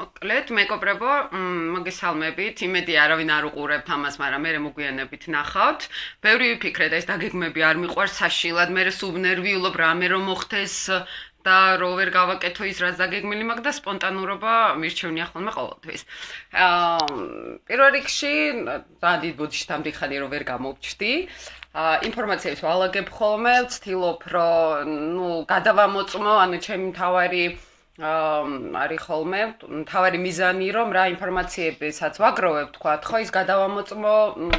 მოკლედ, მეკობრებო, მოგესალმებით. იმედი არავინ არ უყურებთ ამას, მაგრამ მე მოგვიანებით ნახავთ. ბევრი ვიფიქრეთ, ეს დაგეგმები არ მიყვარს საშილად, მე სუბნერვიულობ რამე რომ მოხდეს და რო ვერ გავაკეთო ის რაც დაგეგმილი მაქვს და სპონტანურობა მირჩევნია ხოლმე ყოველთვის. აა პირველ რიგში დადი ბუდში თამდიხანი რო ვერ გამოვჩდი. აა ინფორმაციებს ვალაგებ ხოლმე, ვცდილობ რომ ნუ გადავამოწმო, ანუ ჩემი თავარი არის ხოლმე თავარი მიზანი რომ რა ინფორმაციებსაც ვაგროვებ თქვა ხო ის გადავამოწმო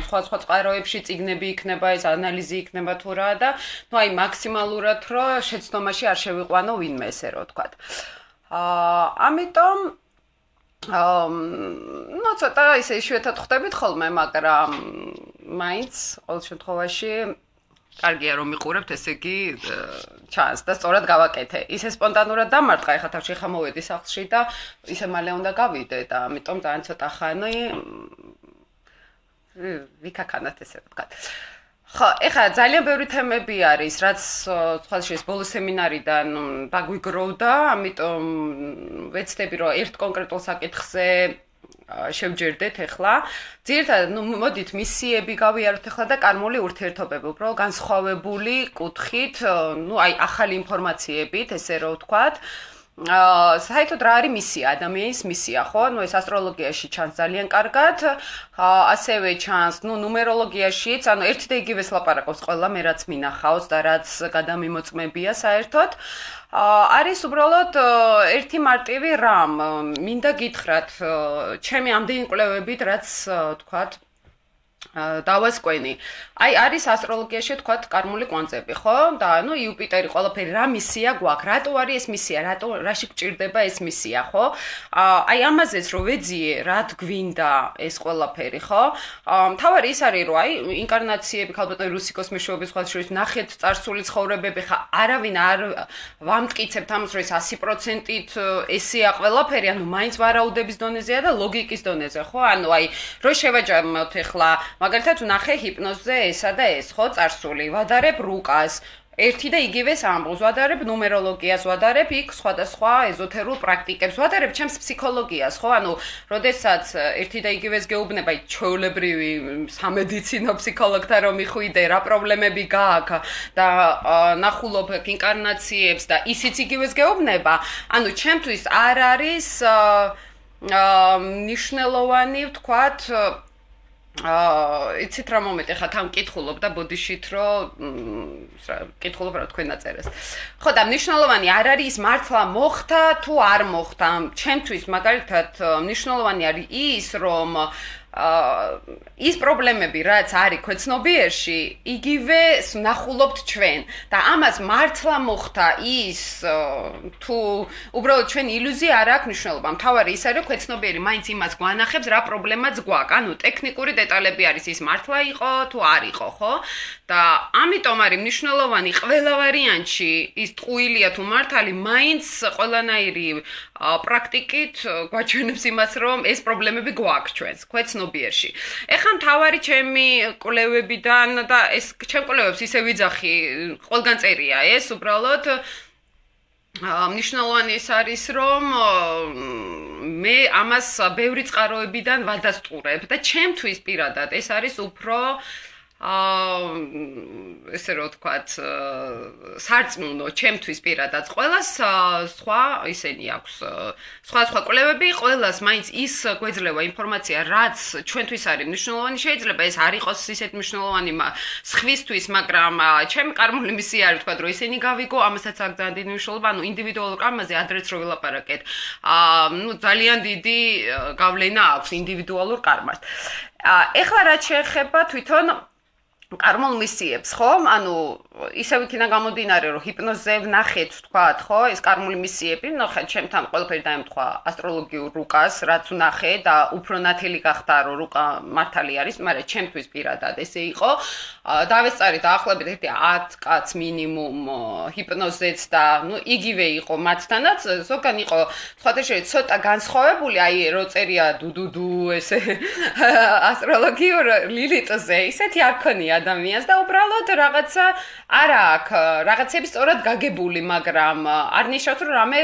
სხვა სხვა წყაროებში ციგნები იქნება ეს ანალიზი იქნება თუ რა და ნუ აი მაქსიმალურად რომ შეცდომაში არ შევიყვანო ვინმე ესე რო თქვა. აა ამიტომ აა ნუ ცოტა ისე შევეთათ ხვდებით ხოლმე მაგრამ მაინც ყოველ შემთხვევაში კარგია რომ მიყურებთ, ესე იგი ჩანს და სწორად გავაკეთე. ისე სპონტანურად დამარტყა, ეხლა თავში ხამოვედი სახლში და ისე მალე უნდა გავიდე და ამიტომ ძალიან ცოტა ხანი ვიქაქანათ ესე ვთქვათ. ხო, ეხლა ძალიან ბევრი თემები არის, რაც სხვა შეიძლება ბოლო სემინარიდან დაგვიგროვდა, ამიტომ ვეცდები რომ ერთ კონკრეტულ საკითხზე შევჯერდეთ ახლა. ძირთადად, ნუ მოდით მისიები გავიაროთ ახლა და კარმული ურთიერთობები, უბრალოდ განსხვავებული კუთხით, ნუ აი ახალი ინფორმაციებით, ესე რომ ვთქვათ. აა საერთოდ რა არის მისია ადამიანის მისია ხო ნუ ეს ასტროლოგიაში ჩანს ძალიან კარგად ასევე ჩანს ნუ ნუმეროლოგიაშიც ანუ ერთ და იგივეს ლაპარაკობს ყველა მე რაც მინახავს და რაც გადამიმოწმებია საერთოდ არის უბრალოდ ერთი მარტივი რამ. მინდა გითხრათ ჩემი ამდენი კვლევებით რაც თქვათ დავასკვენი. აი არის ასტროლოგიაში თქვა კარმული კვანძები, ხო? და ანუ იუპიტერი ყველაფერი რა მისია გვაქვს? რატო არის ეს მისია? რატო რაში გჭირდება ეს მისია, ხო? აი ამაზეც რო ვეძიე, რად გვინდა ეს ყველაფერი, ხო? მთავარი ის არის, რომ აი ინკარნაციები, ხალბატონი რუსიკოს მეშვეობის სხვა შორის ნახეთ წარსული ცხოვრებები, ხა არავინ არ ვამტკიცებთ ამას, რომ ეს 100%-ით ესეა ყველაფერი, ანუ მაინც ვარაუდების დონეზეა და ლოგიკის დონეზე, ხო? ანუ აი რო შევაჯამოთ ახლა მაგალითად ვნახე ჰიპნოზზე ესა და ეს ხო? წარსული. ვადარებ რუკას. ერთი და იგივეს ამბობს ვადარებ ნუმეროლოგიას. ვადარებ იქ სხვადასხვა ეზოთერულ პრაქტიკებს. ვადარებ ჩემს ფსიქოლოგიას ხო? ანუ როდესაც ერთი და იგივეს გეუბნება ჩოულებრივი სამედიცინო ფსიქოლოგთა რომ მიხვიდე რა პრობლემები გააქვს და ნახულობ ინკარნაციებს და ისიც იგივეს გეუბნება ანუ ჩემთვის არ არის ნიშნელოვანი ვთქვათ აა იცით რა მომენტი ხა თან მკითხულობ და ბოდიშით რომ მკითხულობ რა თქვენ აწერეს. ხო და მნიშვნელოვანი არ არის ის მართლა მოხდა თუ არ მოხდა. ჩემთვის მაგალითად მნიშვნელოვანი არის ის რომ ის პრობლემები რაც არის ქვეცნობიერში, იგივე ნახულობთ ჩვენ და ამას მართლა მოხდა ის თუ უბრალოდ ჩვენ ილუზია არ აქვს მნიშვნელობა. მთავარი ის არის, რომ ქვეცნობიერი მაინც იმას გვანახებს, რა პრობლემაც გვაქვს. ანუ ტექნიკური დეტალები არის ის მართლა იყო თუ არ იყო, ხო? და ამიტომ არის მნიშვნელოვანი ყველა ვარიანტში ის ტყუილია თუ მართალი, მაინც ყველანაირი პრაქტიკით გვაჩვენებს იმას, რომ ეს პრობლემები გვაქვს ჩვენს ქვეცნობიერში. ეხლა მთავარი ჩემი კვლევებიდან და ეს ჩემ კვლევებს ისე ვიძახი, ყველგან წერია ეს უბრალოდ მნიშვნელოვანი ის არის რომ მე ამას ბევრი წყაროებიდან ვადასტურებ და ჩემთვის პირადად ეს არის უფრო აა ესე რომ ვთქვათ, სარწმუნო ჩემთვის პირადად ყველას სხვა ისენი აქვს. სხვა სხვა კვლევები ყველას მაინც ის გვეძლევა ინფორმაცია, რაც ჩვენთვის არის მნიშვნელოვანი, შეიძლება ეს არ იყოს ისეთ მნიშვნელოვანი სხვისთვის, მაგრამ ჩემი კარმული მისია არის ვთქვათ, რომ ისინი გავიგო, ამასაც აქ ძალიან დიდი მნიშვნელობა, ანუ ინდივიდუალურ კარმაზე ადრეც რო ვილაპარაკეთ. აა ნუ ძალიან დიდი გავლენა აქვს ინდივიდუალურ კარმას. აა ეხლა რაც შეეხება თვითონ კარმულ მისიებს, ხო? ანუ ისევ იქნა გამომდინარე, რომ ჰიპნოზზე ვნახეთ, თქვათ, ხო? ეს კარმული მისიები, ნახე, ჩემთან ყველაფერი დაემთხვა ასტროლოგიურ რუკას, რაც ვნახე და უფრო ნათელი გახდა, რომ რუკა მართალი არის, მაგრამ ჩემთვის პირადად ესე იყო. დავესწარი დაახლოებით ერთი 10 კაც მინიმუმ ჰიპნოზეც და ნუ იგივე იყო მათთანაც, ზოგან იყო სხვადასხვა ცოტა განსხვავებული, აი რო წერია დუდუდუ ესე ასტროლოგიურ ლილიტზე, ისეთი არ ქონია ადამიანს და უბრალოდ რაღაცა არა აქვს რაღაცები სწორად გაგებული, მაგრამ არ ნიშნავს რომ რამე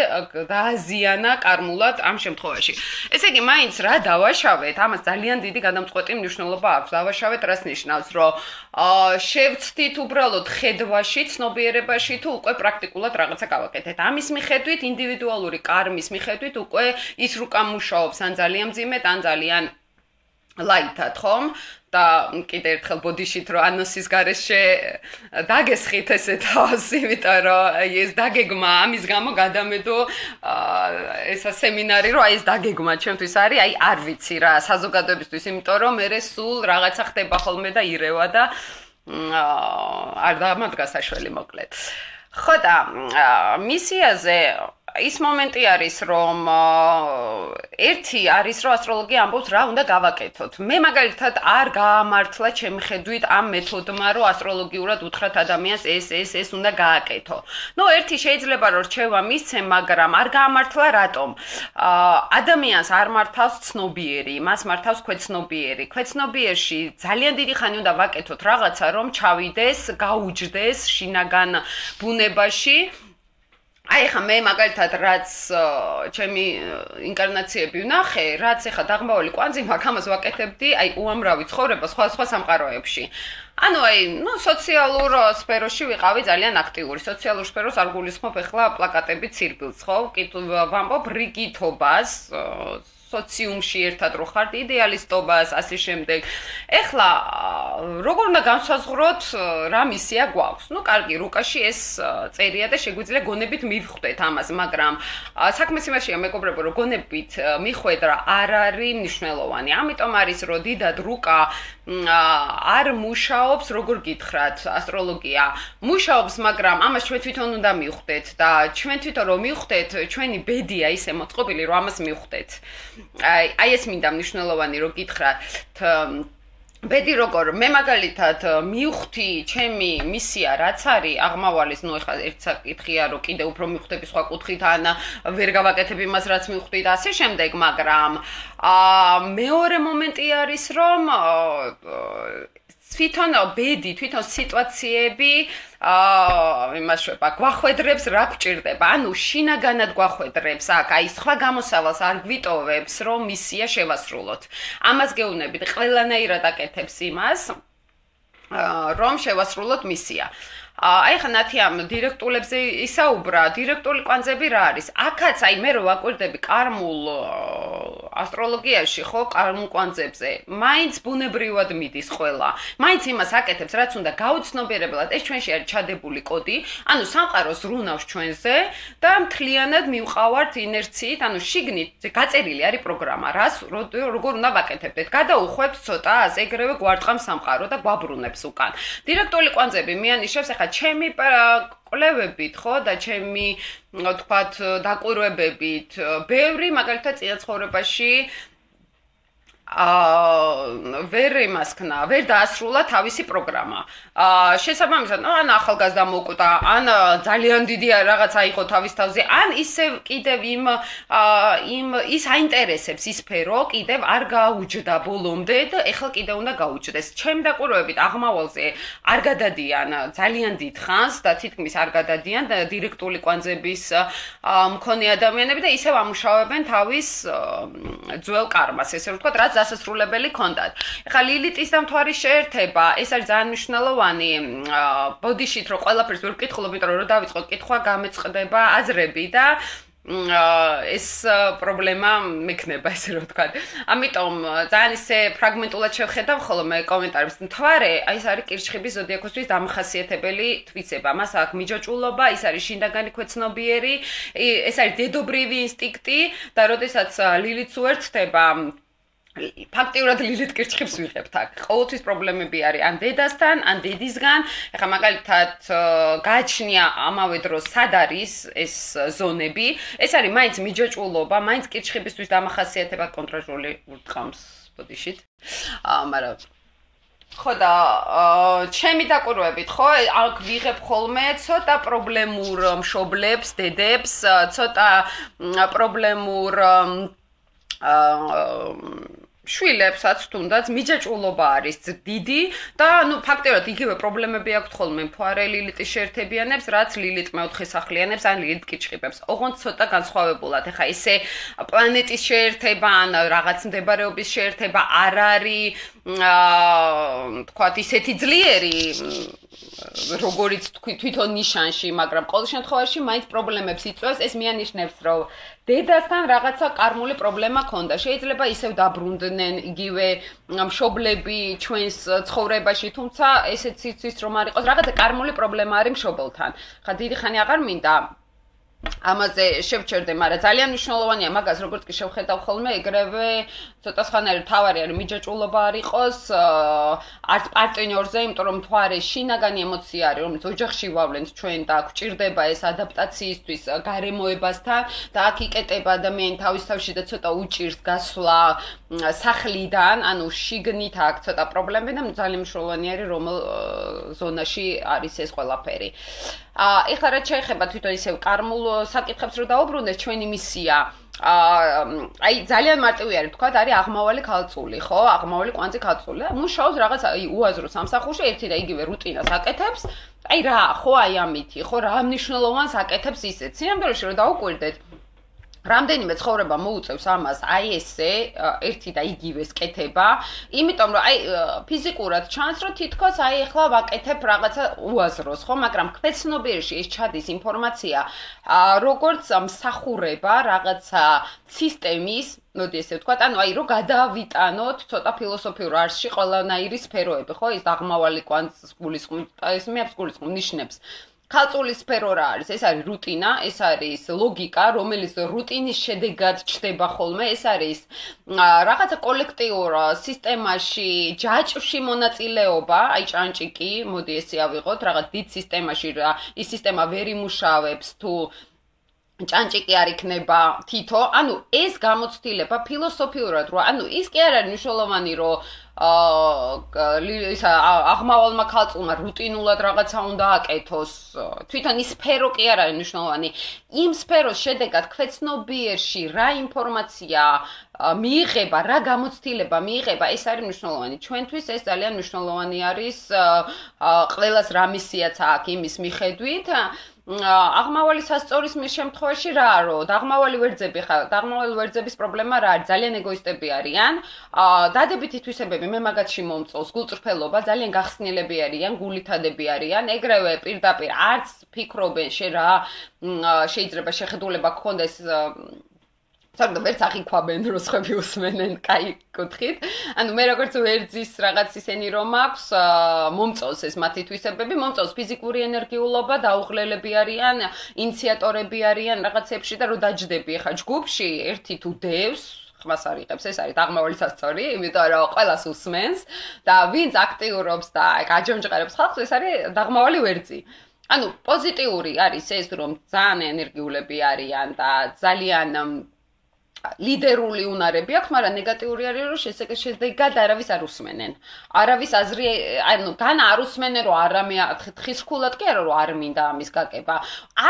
დააზიანა კარმულად ამ შემთხვევაში. ესე იგი, მაინც რა დავაშავეთ, ამას ძალიან დიდი გადამწყვეტი მნიშვნელობა აქვს. დავაშავეთ რას ნიშნავს, რომ აა შევცდით უბრალოდ ხედვაში, ცნობიერებაში თუ უკვე პრაქტიკულად რაღაცა გავაკეთეთ. ამის მიხედვით ინდივიდუალური კარმის მიხედვით უკვე ის რუკა მუშაობს ან ძალიან მძიმედ, ან ძალიან ლაითად, ხომ? და კიდე ერთხელ ბოდიშით რომ ანოსის გარეშე დაგესხით ესე თავს, იმიტომ რომ აი ეს დაგეგმა ამის გამო გადამედო ესა სემინარი რომ აი ეს დაგეგმა ჩემთვის არის, აი არ ვიცი რა საზოგადოებისთვის, იმიტომ რომ მე სულ რაღაცა ხდება ხოლმე და ირევა და არ დამადგა საშველი მოკლედ. ხო და მისიაზე ის მომენტი არის რომ ერთი არის რომ ასტროლოგია ამბობს რა უნდა გავაკეთოთ. მე მაგალითად არ გაამართლა ჩემი ხედვით ამ მეთოდმა რომ ასტროლოგიურად უთხრათ ადამიანს ეს ეს ეს უნდა გააკეთო. ნუ ერთი შეიძლება რომ რჩევა მისცე, მაგრამ არ გაამართლა რატომ? ადამიანს არ მართავს ცნობიერი, მას მართავს ქვეცნობიერი. ქვეცნობიერში ძალიან დიდი ხანი უნდა ვაკეთოთ რაღაცა რომ ჩავიდეს, გაუჯდეს შინაგან ბუნებაში. აი ხა მე მაგალითად რაც ჩემი ინკარნაციები ვნახე, რაც ეხა დაღმავალი კვანძი მაქვს, ამას ვაკეთებდი, აი უამრავი ცხოვრება სხვა სხვა სამყაროებში. ანუ აი, ნუ სოციალურ სფეროში ვიყავი ძალიან აქტიური. სოციალურ სფეროს არ გულისხმობ ეხლა პლაკატები ცირბილს, ხო? კითხო ვამბობ რიგითობას, სოციუმში ერთად რო ხართ იდეალისტობას ასე შემდეგ. ეხლა როგორ უნდა განსაზღვროთ რა მისია გვაქვს? ნუ კარგი, რუკაში ეს წერია და შეგვიძლია გონებით მივხვდეთ ამას, მაგრამ საქმეს იმაშია მეგობრებო, რომ გონებით მიხვედრა არ არის მნიშვნელოვანი. ამიტომ არის რომ დიდად რუკა არ მუშაობს, როგორ გითხრათ, ასტროლოგია. მუშაობს, მაგრამ ამას ჩვენ თვითონ უნდა მივხვდეთ და ჩვენ თვითონ რომ მივხვდეთ, ჩვენი ბედია ისე მოწყობილი, რომ ამას მივხვდეთ. აი აი ეს მინდა მნიშვნელოვანი რომ გითხრათ ბედი როგორ? მე მაგალითად მივხვდი ჩემი მისია რაც არის აღმავალის ნუ ეხლა ერთ საკითხია რომ კიდე უფრო მივხვდები სხვა კუთხით ან ვერ გავაკეთებ იმას რაც მივხვდი და ასე შემდეგ მაგრამ ა მეორე მომენტი არის რომ თვითონ ბედი, თვითონ სიტუაციები აა იმაშვება, გვახვედრებს რა გჭირდება. ანუ შინაგანად გვახვედრებს აქ, აი სხვა გამოსავალს არ გვიტოვებს, რომ მისია შევასრულოთ. ამას გეუბნებით, ყველანაირად აკეთებს იმას, აა რომ შევასრულოთ მისია. აი ხა ნათი ამ დირექტულებზე ისაუბრა, დირექტული კვანძები რა არის? აქაც აი მე რო ვაკვირდები კარმულ ასტროლოგიაში, ხო, კარმულ კვანძებზე, მაინც ბუნებრივად მიდის ყველა. მაინც იმას აკეთებს, რაც უნდა გაუცნობიერებლად, ეს ჩვენში არის ჩადებული კოდი, ანუ სამყაროს რუნავს ჩვენზე და მთლიანად მივყავართ ინერციით, ანუ შიგნით გაწერილი არის პროგრამა, რას როგორ უნდა ვაკეთებდეთ. გადაუხვებთ ცოტა, ეგრევე გვარტყამს სამყარო და გვაბრუნებს უკან. დირექტული კვანძები მიანიშნებს ახლა ჩემი კვლევებით, ხო, და ჩემი თქვათ დაკვირვებებით, ბევრი მაგალითად წინაცხოვრებაში აა ვერ იმასქნა, ვერ დაასრულა თავისი პროგრამა. აა შესაბამისად, ნუ ან ახალგაზრდა მოკვდა, ან ძალიან დიდი რაღაცა იყო თავის თავზე, ან ისე კიდევ იმ აა იმ ის აინტერესებს ის სფერო, კიდევ არ გაუჯდა ბოლომდე და ეხლა კიდევ უნდა გაუჯდეს. ჩემ დაკვირვებით აღმავალზე არ გადადიან ძალიან დიდ ხანს და თითქმის არ გადადიან დირექტული კვანძების მქონე ადამიანები და ისევ ამუშავებენ თავის ძველ კარმას, ესე ვთქვათ, რაც დასასრულებელი კონდათ. ეხლა ლილიტის და მთვარის შეერთება, ეს არის ძალიან მნიშვნელოვანი ბოდიშით, რომ ყველაფერს ვერ ვკითხულობ, იმიტომ რომ დავიწყო კითხვა, გამეწყდება აზრები და ეს პრობლემა მექნება ესე რომ ვთქვა. ამიტომ ძალიან ისე ფრაგმენტულად შევხედავ ხოლმე კომენტარებს. მთვარე, აი ეს არის კირჩხიბის ზოდიაქოსთვის დამახასიათებელი თვისება. მას აქვს მიჯოჭულობა, ის არის შინდაგანი ქვეცნობიერი, ეს არის დედობრივი ინსტინქტი და როდესაც ლილიც უერთდება ფაქტიურად ლილით კირჩხიბს ვიღებთ აქ. ყოველთვის პრობლემები არის ან დედასთან, ან დედისგან. ეხლა მაგალითად გააჩნია ამავე დროს სად არის ეს ზონები. ეს არის მაინც მიჯოჭულობა, მაინც კირჩხიბისთვის დამახასიათებად კონტროლული ურტყამს ბოდიშით. აა მაგრამ ხო და ჩემი დაკვირვებით ხო აქ ვიღებ ხოლმე ცოტა პრობლემურ მშობლებს, დედებს, ცოტა პრობლემურ აა შვილებსაც თუნდაც მიჯაჭულობა არის დიდი და ნუ ფაქტობრივად იგივე პრობლემები აქვს ხოლმე ფუარელი ლილიტის შეერთებიანებს, რაც ლილიტ მეოთხე სახლიანებს ან ლილიტ კიჩხიბებს. ოღონდ ცოტა განსხვავებულად. ეხა ესე პლანეტის შეერთება ან რაღაც მდებარეობის შეერთება არ არის აა თქვათ ისეთი ძლიერი როგორიც თქვი თვითონ ნიშანში, მაგრამ ყოველ შემთხვევაში მაინც პრობლემებს იწვევს. ეს მიანიშნებს, რომ დედასთან რაღაცა კარმული პრობლემა ქონდა. შეიძლება ისევ დაბრუნდნენ იგივე მშობლები ჩვენს ცხოვრებაში, თუმცა ესეც იცის რომ არ იყოს რაღაცა კარმული პრობლემა არის მშობელთან. ხა დიდი ხანი აღარ მინდა ამაზე შევჩერდე, მაგრამ ძალიან მნიშვნელოვანია მაგას, როგორც კი შევხედავ ხოლმე, ეგრევე ცოტა ხანარი თავარი არის მიჯაჭულობა არ იყოს, არც პარტნიორზე, იმიტომ რომ თვარე შინაგანი ემოცია არის, რომელიც ოჯახში ვავლენთ ჩვენ და გვჭირდება ეს ადაპტაციისთვის გარემოებასთან და აქ იკეტება ადამიანი თავის თავში და ცოტა უჭირს გასვლა სახლიდან, ანუ შიგნით აქ ცოტა პრობლემები და ძალიან მნიშვნელოვანი არის რომელ ზონაში არის ეს ყველაფერი. აა ეხლა რა შეიძლება თვითონ ისევ კარმულ საკითხებს რო დაუბრუნდეს ჩვენი მისია. აა აი ძალიან მარტივი არის თქვა არის აღმავალი ქალწული ხო? აღმავალი კვანძი ქალწული. მუშაობს რაღაც აი უაზრო სამსახურში ერთი და იგივე რუტინას აკეთებს აი რა ხო აი ამითი ხო? რა მნიშვნელოვანს აკეთებს ისე სიამბერში რო დაუკვირდეთ რამდენიმე ცხოვრება მოუწევს ამას აი ესე ერთი და იგივეს კეთება, იმიტომ რომ აი ფიზიკურად ჩანს რომ თითქოს აი ახლა ვაკეთებ რაღაცა უაზროს, ხო, მაგრამ ქვეცნობიერში ეს ჩადის ინფორმაცია, როგორც მსახურება რაღაცა სისტემის მოდი ესე ვთქვა, ანუ აი რომ გადავიტანოთ ცოტა ფილოსოფიურ არსში ყველანაირი სფეროები, ხო, ის დაღმავალი კვანტის გულისხმ, ეს მე აქვს გულისხმ ნიშნებს. ხალწული სფერო რა არის? ეს არის რუტინა, ეს არის ლოგიკა, რომელიც რუტინის შედეგად ჩდება ხოლმე. ეს არის რაღაცა კოლექტიურ სისტემაში ჯაჭვში მონაწილეობა, აი ჭანჭიკი, მოდი ესე ავიღოთ, რაღაც დიდ სისტემაში რა, ის სისტემა ვერ იმუშავებს თუ ჭანჭიკი არ იქნება თითო, ანუ ეს გამოცდილება ფილოსოფიურად რო, ანუ ის კი არ არის მნიშვნელოვანი რო აა ისა აღმავალმა ქალწულმა რუტინულად რაღაცა უნდა აკეთოს. თვითონ ის სფერო კი არ არის მნიშვნელოვანი. იმ სფეროს შედეგად ქვეცნობიერში რა ინფორმაცია მიიღება, რა გამოცდილება მიიღება, ეს არის მნიშვნელოვანი. ჩვენთვის ეს ძალიან მნიშვნელოვანი არის ყველას რა მისიაც აქვს იმის მიხედვით. აღმავალი სასწორის მის შემთხვევაში რა არო? დაღმავალი ვერძები ხარ. დაღმავალი ვერძების პრობლემა რა არის? ძალიან ეგოისტები არიან. აა დადებითი თვისებები მე მაგათში მომწონს. გულწრფელობა, ძალიან გახსნილები არიან, გულითადები არიან. ეგრევე პირდაპირ არც ფიქრობენ შე რა შეიძლება შეხედულება გქონდეს თორემ ვერც აღიქვამენ რომ სხვები უსმენენ კაი კუთხით. ანუ მე როგორც ვერძის რაღაც ისენი რომ აქვს, მომწონს ეს მათი თვისებები, მომწონს ფიზიკური ენერგიულობა, დაუღლელები არიან, ინიციატორები არიან რაღაცებში და რომ დაждდები ხა ჯგუფში ერთი თუ დევს ხმას არ იღებს. ეს არის აღმავალი სასწორი, იმიტომ რომ ყველას უსმენს და ვინც აქტიურობს და გაჯამჯღერებს ხალხს, ეს არის დაღმავალი ვერძი. ანუ პოზიტიური არის ეს, რომ ძალიან ენერგიულები არიან და ძალიან ლიდერული უნარები აქვს, მაგრამ ნეგატიური არის, რომ შესაძლოა შედეგად არავის არ უსმენენ. არავის აზრი, ანუ გან არ უსმენენ, რომ არამე თხისქულად კი არა, რომ არ მინდა ამის გაკება.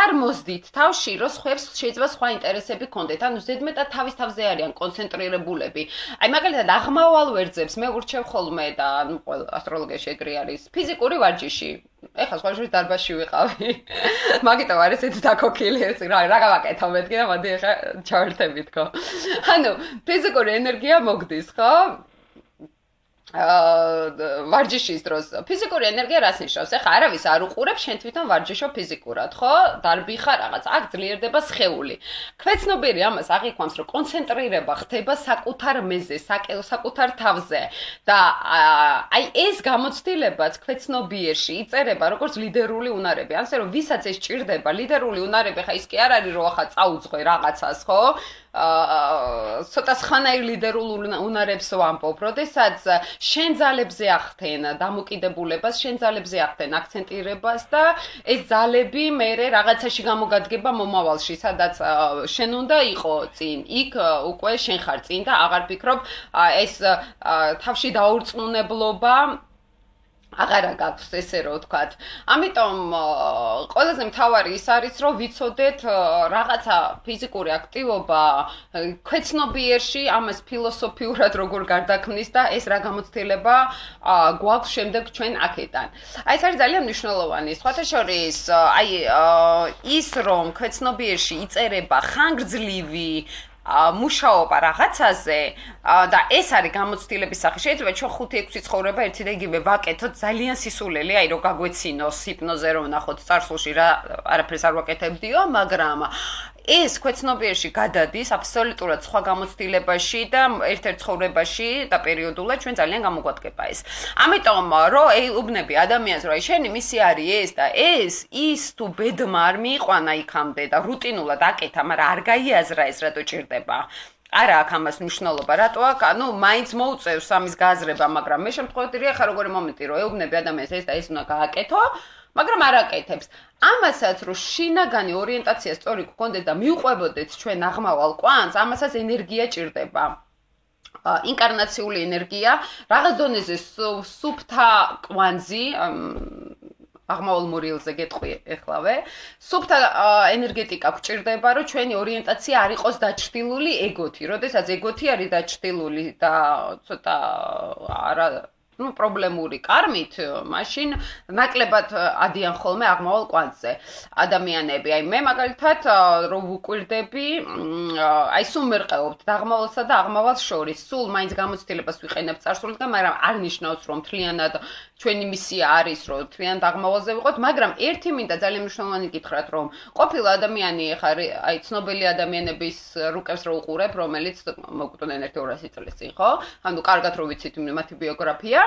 არ მოსდით თავში, რომ ხუებს შეიძლება სხვა ინტერესები ქონდეთ. ანუ ზედმეტად თავის თავზე არიან კონცენტრირებულები. აი მაგალითად აღმავალ ვერძებს მე ურჩევ ხოლმე და ანუ ყველა ასტროლოგიაში ეგრე არის. ფიზიკური ვარჯიში ეხლა სხვა შორის დარბაზში ვიყავი. მაგიტომ არის ეს დაკოქილი ეს რა რა გავაკეთო მეთქი და მოდი ეხლა ჩავერთებით ხო. ანუ ფიზიკური ენერგია მოგდის ხო? აა ვარჯიშის დროს ფიზიკური ენერგია რას ნიშნავს? ეხა არავის არ უყურებს შენ თვითონ ვარჯიშო ფიზიკურად, ხო? დარბი ხარ რაღაც, აქ ძლიერდება სხეული. ქვეცნობიერი ამას აღიქვამს, რომ კონცენტრირება ხდება საკუთარ მეზე, საკუთარ თავზე. და აი ეს გამოცდილებაც ქვეცნობიერში იწერება როგორც ლიდერული უნარები. ასე რომ ვისაც ეს ჭირდება, ლიდერული უნარები, ხა ის კი არ არის რომ ახლა წაუძღვე რაღაცას, ხო? აა ცოტა ხანაი ლიდერულ უნარებს ვამბობ, როდესაც შენ ძალებზე ახდენ დამოკიდებულებას, შენ ძალებზე ახდენ აქცენტირებას და ეს ძალები მე რაღაცაში გამოგადგება მომავალში, სადაც შენ უნდა იყო წინ. იქ უკვე შენ ხარ წინ და აღარ ფიქრობ ეს თავში დაურწმუნებლობა აღარა გაქვს ესე რომ ვთქვათ. ამიტომ ყველაზე მთავარი ის არის რომ ვიცოდეთ რაღაცა ფიზიკური აქტივობა ქვეცნობიერში ამას ფილოსოფიურად როგორ გარდაქმნის და ეს რა გამოცდილება გვაქვს შემდეგ ჩვენ აქედან. აი ეს არის ძალიან მნიშვნელოვანი. სხვათა შორის აი ის რომ ქვეცნობიერში იწერება ხანგრძლივი მუშაობა რაღაცაზე და ეს არის გამოცდილების სახე. შეიძლება ჩვენ 5-6 ცხოვრება ერთი და იგივე ვაკეთოთ ძალიან სისულელი, აი რო გაგვეცინოს ჰიპნოზე რომ ნახოთ წარსულში რა არაფერს არ ვაკეთებდიო, მაგრამ ეს ქვეცნობიერში გადადის აბსოლუტურად სხვა გამოცდილებაში და ერთ-ერთ ცხოვრებაში და პერიოდულად ჩვენ ძალიან გამოგვადგება ეს. ამიტომ რო ეუბნები ადამიანს რომ აი შენი მისი არის ეს და ეს ის თუ ბედმა არ მიიყვანა იქამდე და რუტინულად აკეთა, მაგრამ არ გაიაზრა ეს რატო ჭირდება. არა აქ ამას მნიშვნელობა რატო აქ ანუ მაინც მოუწევს ამის გააზრება მაგრამ მე შემთხვევით ხარ როგორი მომენტი რომ ეუბნები ადამიანს ეს და ეს უნდა გააკეთო მაგრამ არ აკეთებს. ამასაც რომ შინაგანი ორიენტაცია სწორი გქონდეთ და მიუყვებოდეთ ჩვენ აღმავალ კვანტს, ამასაც ენერგია ჭირდება. ინკარნაციული ენერგია, რაღაც დონეზე სუფთა კვანძი, აღმავალ მორილზე გეტყვი ეხლავე. სუფთა ენერგეტიკა გჭირდება, რომ ჩვენი ორიენტაცია არ იყოს დაჭtildeული ეგოთი. როდესაც ეგოთი არის დაჭtildeული და ცოტა არა ну პრობლემური კარმით მაშინ ნაკლებად ადიან ხოლმე აღმავალ კვანტზე ადამიანები აი მე მაგალითად რო ვუკვირდები აი სულ მერყეობთ აღმავალსა და აღმავალს შორის სულ მაინც გამოცდილებას ვიყენებ წარსულიდან მაგრამ არ ნიშნავს რომ თლიანად ჩვენი მისია არის რომ თლიანად აღმავალზე ვიყოთ მაგრამ ერთი მინდა ძალიან მნიშვნელოვანი კითხრათ რომ ყოფილი ადამიანი ხარ აი ცნობილი ადამიანების რუკებს რო უყურებ რომელიც მოგვიტყვნენ 1200 წლის წინ ხო? ანუ კარგად რო ვიცით მათი ბიოგრაფია.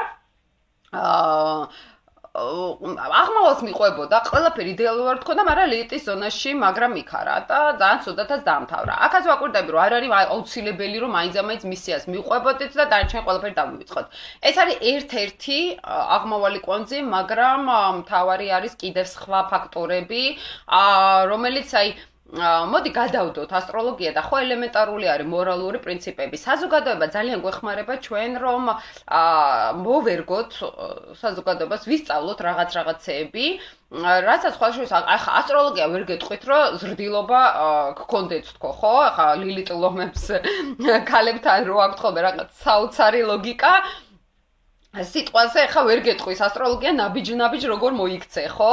აა აღმავალს მიყვებოდა, ყველაფერი იდეალურად თქონდა, მაგრამ ლიტის ზონაში, მაგრამ იქარა და ძალიან ცუდათაც დაამთავრა. აქაც ვაკვირდები, რომ არ არის აუცილებელი, რომ მაინც-მაინც მისიას მიყვებოდეთ და დარჩენ ყველაფერი დავივიწყოთ. ეს არის ერთ-ერთი აღმავალი კვანძი, მაგრამ მთავარი არის კიდევ სხვა ფაქტორები, რომელიც აი მოდი გადავდოთ ასტროლოგია და ხო ელემენტარული არის მორალური პრინციპები. საზოგადოება ძალიან გვეხმარება ჩვენ რომ მოვერგოთ საზოგადოებას, ვისწავლოთ რაღაც რაღაცეები, რასაც სხვა შორის ახლა ასტროლოგია ვერ გეტყვით რომ ზრდილობა გქონდეთ თქო ხო? ახლა ლილიტ ლომებს ქალებთან რო აქვთ ხოლმე რაღაც საოცარი ლოგიკა, სიტყვაზე ხა ვერ გეტყვის ასტროლოგია ნაბიჯ-ნაბიჯ როგორ მოიქცე, ხო?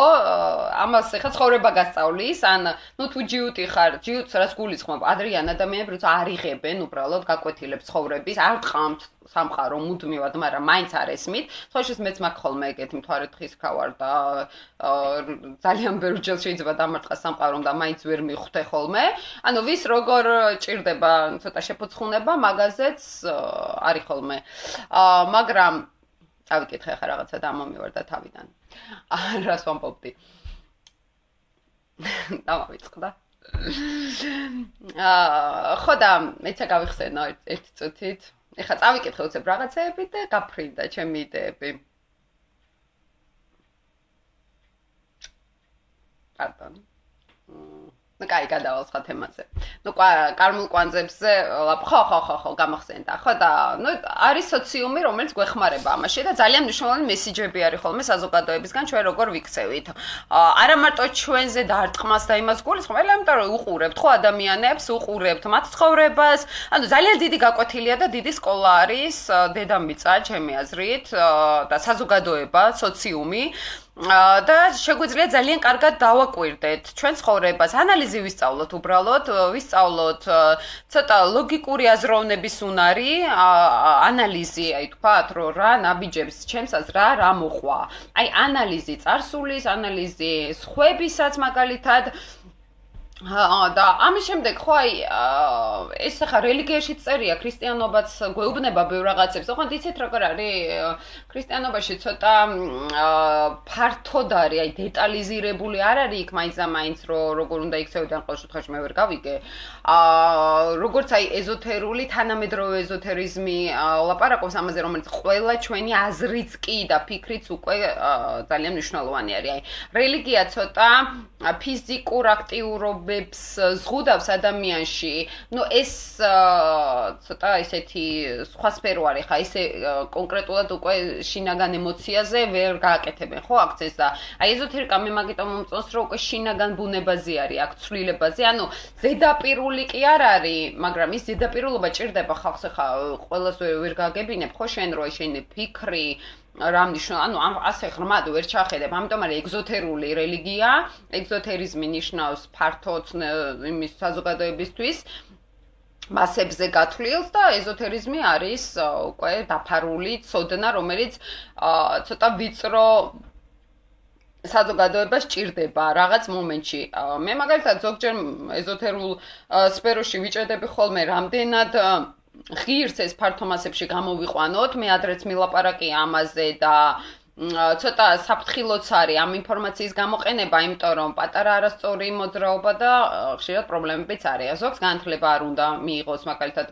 ამას ხა ცხოვრება გასწავლის, ან ნუ თუ ჯიუტი ხარ, ჯიუტს რას გულისხმობ? ადრიან ადამიანებს როცა არიღებენ უბრალოდ გაკვეთილებს ცხოვრების, არ ტყამთ სამყარო მუდმივად, მაგრამ მაინც არ ესმით. თქოშის მეც მაგ ხოლმე ეგეთი მთვარე თხის ხავარ და ძალიან ბევრ ჯერ შეიძლება დამარტყა სამყარომ და მაინც ვერ მიხვდე ხოლმე. ანუ ვის როგორ ჭირდება ცოტა შეფოცხუნება, მაგაზეც არის ხოლმე. აა მაგრამ წავიკითხე ხა რაღაცა და მომივარდა თავიდან. რას ვამბობდი? დავიწყდა. აა ხო და მეცა გავიხსენო ერთი წუთით. ეხა წავიკითხე უცებ რაღაცეები და გაფრინდა ჩემი იდეები. პარდონ. ну кай გადავალ სხვა თემაზე. ну კარმულ კვანძებზე ხო ხო ხო ხო გამახსენდა ხო და ну არის სოციუმი რომელიც გვეხმარება ამაში და ძალიან მნიშვნელოვანი მესიჯები არის ხოლმე საზოგადოებისგან ჩვენ როგორ ვიქცევით. არა მარტო ჩვენზე დარტყმას და იმას გულისხმობ, αλλά იმიტომ რომ უყურებთ ხო ადამიანებს, უყურებთ მათ ცხოვრებას. ანუ ძალიან დიდი გაკვეთილია და დიდი სკოლა არის დედამიწა ჩემი აზრით და საზოგადოება, სოციუმი და შეგვიძლია ძალიან კარგად დავაკვირდეთ ჩვენ ცხოვრებას, ანალიზი ვისწავლოთ უბრალოდ, ვისწავლოთ ცოტა ლოგიკური აზროვნების უნარი, ანალიზი, აი თქვათ, რომ რა ნაბიჯებს ჩემსაც რა რა მოყვა. აი ანალიზი წარსულის, ანალიზი სხვებისაც მაგალითად და ამის შემდეგ ხო აი ეს ახლა რელიგიაში წერია ქრისტიანობაც გვეუბნება ბევრ რაღაცებს. ხო იცით როგორ არის ქრისტიანობაში ცოტა ფართოდ არის აი დეტალიზირებული არ არის იქ მაინც და მაინც რო როგორ უნდა იქცევიდან ყოველ შემთხვევაში მე ვერ გავიგე. აა როგორც აი ეზოთერული თანამედროვე ეზოთერიზმი ლაპარაკობს ამაზე რომელიც ყველა ჩვენი აზრიც კი და ფიქრიც უკვე ძალიან მნიშვნელოვანი არის. აი რელიგია ცოტა ფიზიკურ აქტიურობ ცვლილებებს ზღუდავს ადამიანში. ნუ ეს ცოტა ისეთი სხვა სფერო არის, ხა ისე კონკრეტულად უკვე შინაგან ემოციაზე ვერ გააკეთებენ, ხო, აქცენტს და აი ეზოთერიკა მე მაგიტომ მომწონს, რომ უკვე შინაგან ბუნებაზე არის, აქ ცვლილებაზე. ანუ ზედაპირული კი არ არის, მაგრამ ის ზედაპირულობა ჭირდება ხალხს, ხა ყველას ვერ გაგებინებ, ხო, შენ რო შენ ფიქრი რამ ნიშნავს? ანუ ასე ღრმად ვერ ჩახედებ. ამიტომ არის ეგზოთერული რელიგია. ეგზოთერიზმი ნიშნავს ფართო იმის საზოგადოებისთვის. მასებზე გათვლილს და ეზოთერიზმი არის უკვე დაფარული ცოდნა, რომელიც ცოტა ვიწრო საზოგადოებას ჭირდება რაღაც მომენტში. მე მაგალითად ზოგჯერ ეზოთერულ სფეროში ვიჭედები ხოლმე რამდენად ღირს ეს ფართო მასებში გამოვიყვანოთ, მე ადრეც მილაპარაკი ამაზე და ცოტა საფრთხილოც არის ამ ინფორმაციის გამოყენება, იმიტომ რომ პატარა არასწორი მოძრაობა და ხშირად პრობლემებიც არის. ზოგს განათლება არ უნდა მიიღოს, მაგალითად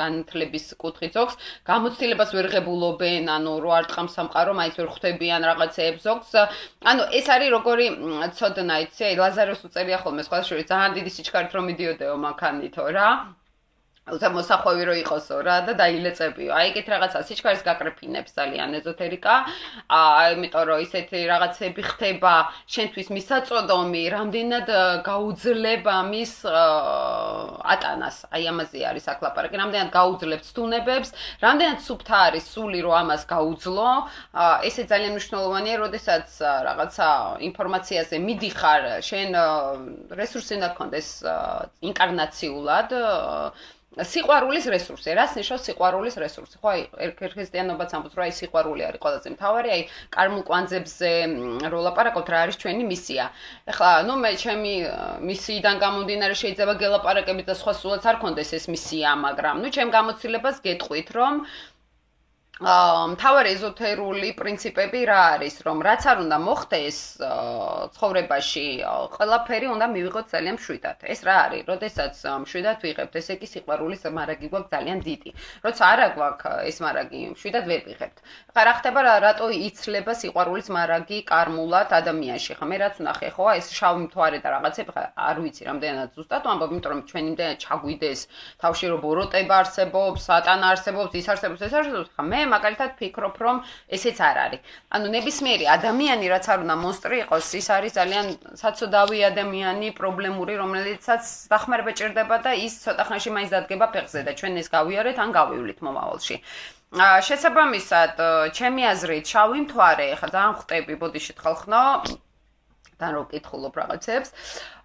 განათლების კუთხით ზოგს გამოცდილებას ვერ ღებულობენ, ანუ რო არ ტყამ სამყარო, მაინც ვერ ხვდებიან რაღაცეებს ზოგს. ანუ ეს არის როგორი ცოდნა, იცი, ლაზაროს უწერია ხოლმე სხვა შორის ძალიან დიდი სიჩქარით რომ მიდიოდეო მანქანითო რა. უცა მოსახვევი რო იყოსო რა და დაილეწებიო. აი ეგეთ რაღაცა სიჩქარის გაკრეფინებს ძალიან ეზოთერიკა. აა იმიტომ რომ ისეთი რაღაცები ხდება შენთვის მისაწოდომი, რამდენად გაუძლება მის ატანას. აი ამაზე არის აკლაპარაკი, რამდენად გაუძლებს თუნებებს, რამდენად სუფთა არის სული რო ამას გაუძლო. აა ესე ძალიან მნიშვნელოვანია, როდესაც რაღაცა ინფორმაციაზე მიდიხარ, შენ რესურსი უნდა გქონდეს ინკარნაციულად სიყვარულის რესურსი. რას ნიშნავს სიყვარულის რესურსი? ხო, აი, ქრისტიანობაც ამბობს, რომ აი სიყვარული არის ყველაზე მთავარი, აი, კარმულ კვანძებზე რო ლაპარაკობთ, რა არის ჩვენი მისია. ეხლა, ნუ მე ჩემი მისიიდან გამომდინარე შეიძლება გელაპარაკებით და სხვა სულაც არ კონდეს ეს მისია, მაგრამ ნუ ჩემ გამოცდილებას გეტყვით, რომ მთავარი ეზოთერული პრინციპები რა არის, რომ რაც არ უნდა მოხდეს ცხოვრებაში, ყველაფერი უნდა მივიღოთ ძალიან მშვიდად. ეს რა არის? როდესაც მშვიდად ვიღებთ, ესე იგი სიყვარულის მარაგი გვაქვს ძალიან დიდი. როცა არა გვაქვს ეს მარაგი, მშვიდად ვერ ვიღებთ. ხა რა ხდება, რატო იცლება სიყვარულის მარაგი კარმულად ადამიანში? ხა მე რაც ვნახე, ხო, ეს შავი მთვარე და რაღაცები, ხა არ ვიცი რამდენად ზუსტად ვამბობ, იმიტომ რომ ჩვენ იმდენად ჩაგვიდეს თავში რომ ბოროტება არსებობს, სატანა არსებობს, ის არსებობს, ეს არსებობს. ხა მე მაგალითად ფიქრობ, რომ ესეც არ არის. ანუ ნებისმიერი ადამიანი, რაც არ უნდა მონსტრი იყოს, ის არის ძალიან საცოდავი ადამიანი, პრობლემური, რომელიცაც დახმარება ჭირდება და ის ცოტა ხანში მაინც დადგება ფეხზე და ჩვენ ეს გავიარეთ ან გავივლით მომავალში. ა შესაბამისად, ჩემი აზრით, შავი მთვარე, ხა ძალიან ხვტები, ბოდიში თხალხნო. თან რო ვკითხულობ რაღაცებს.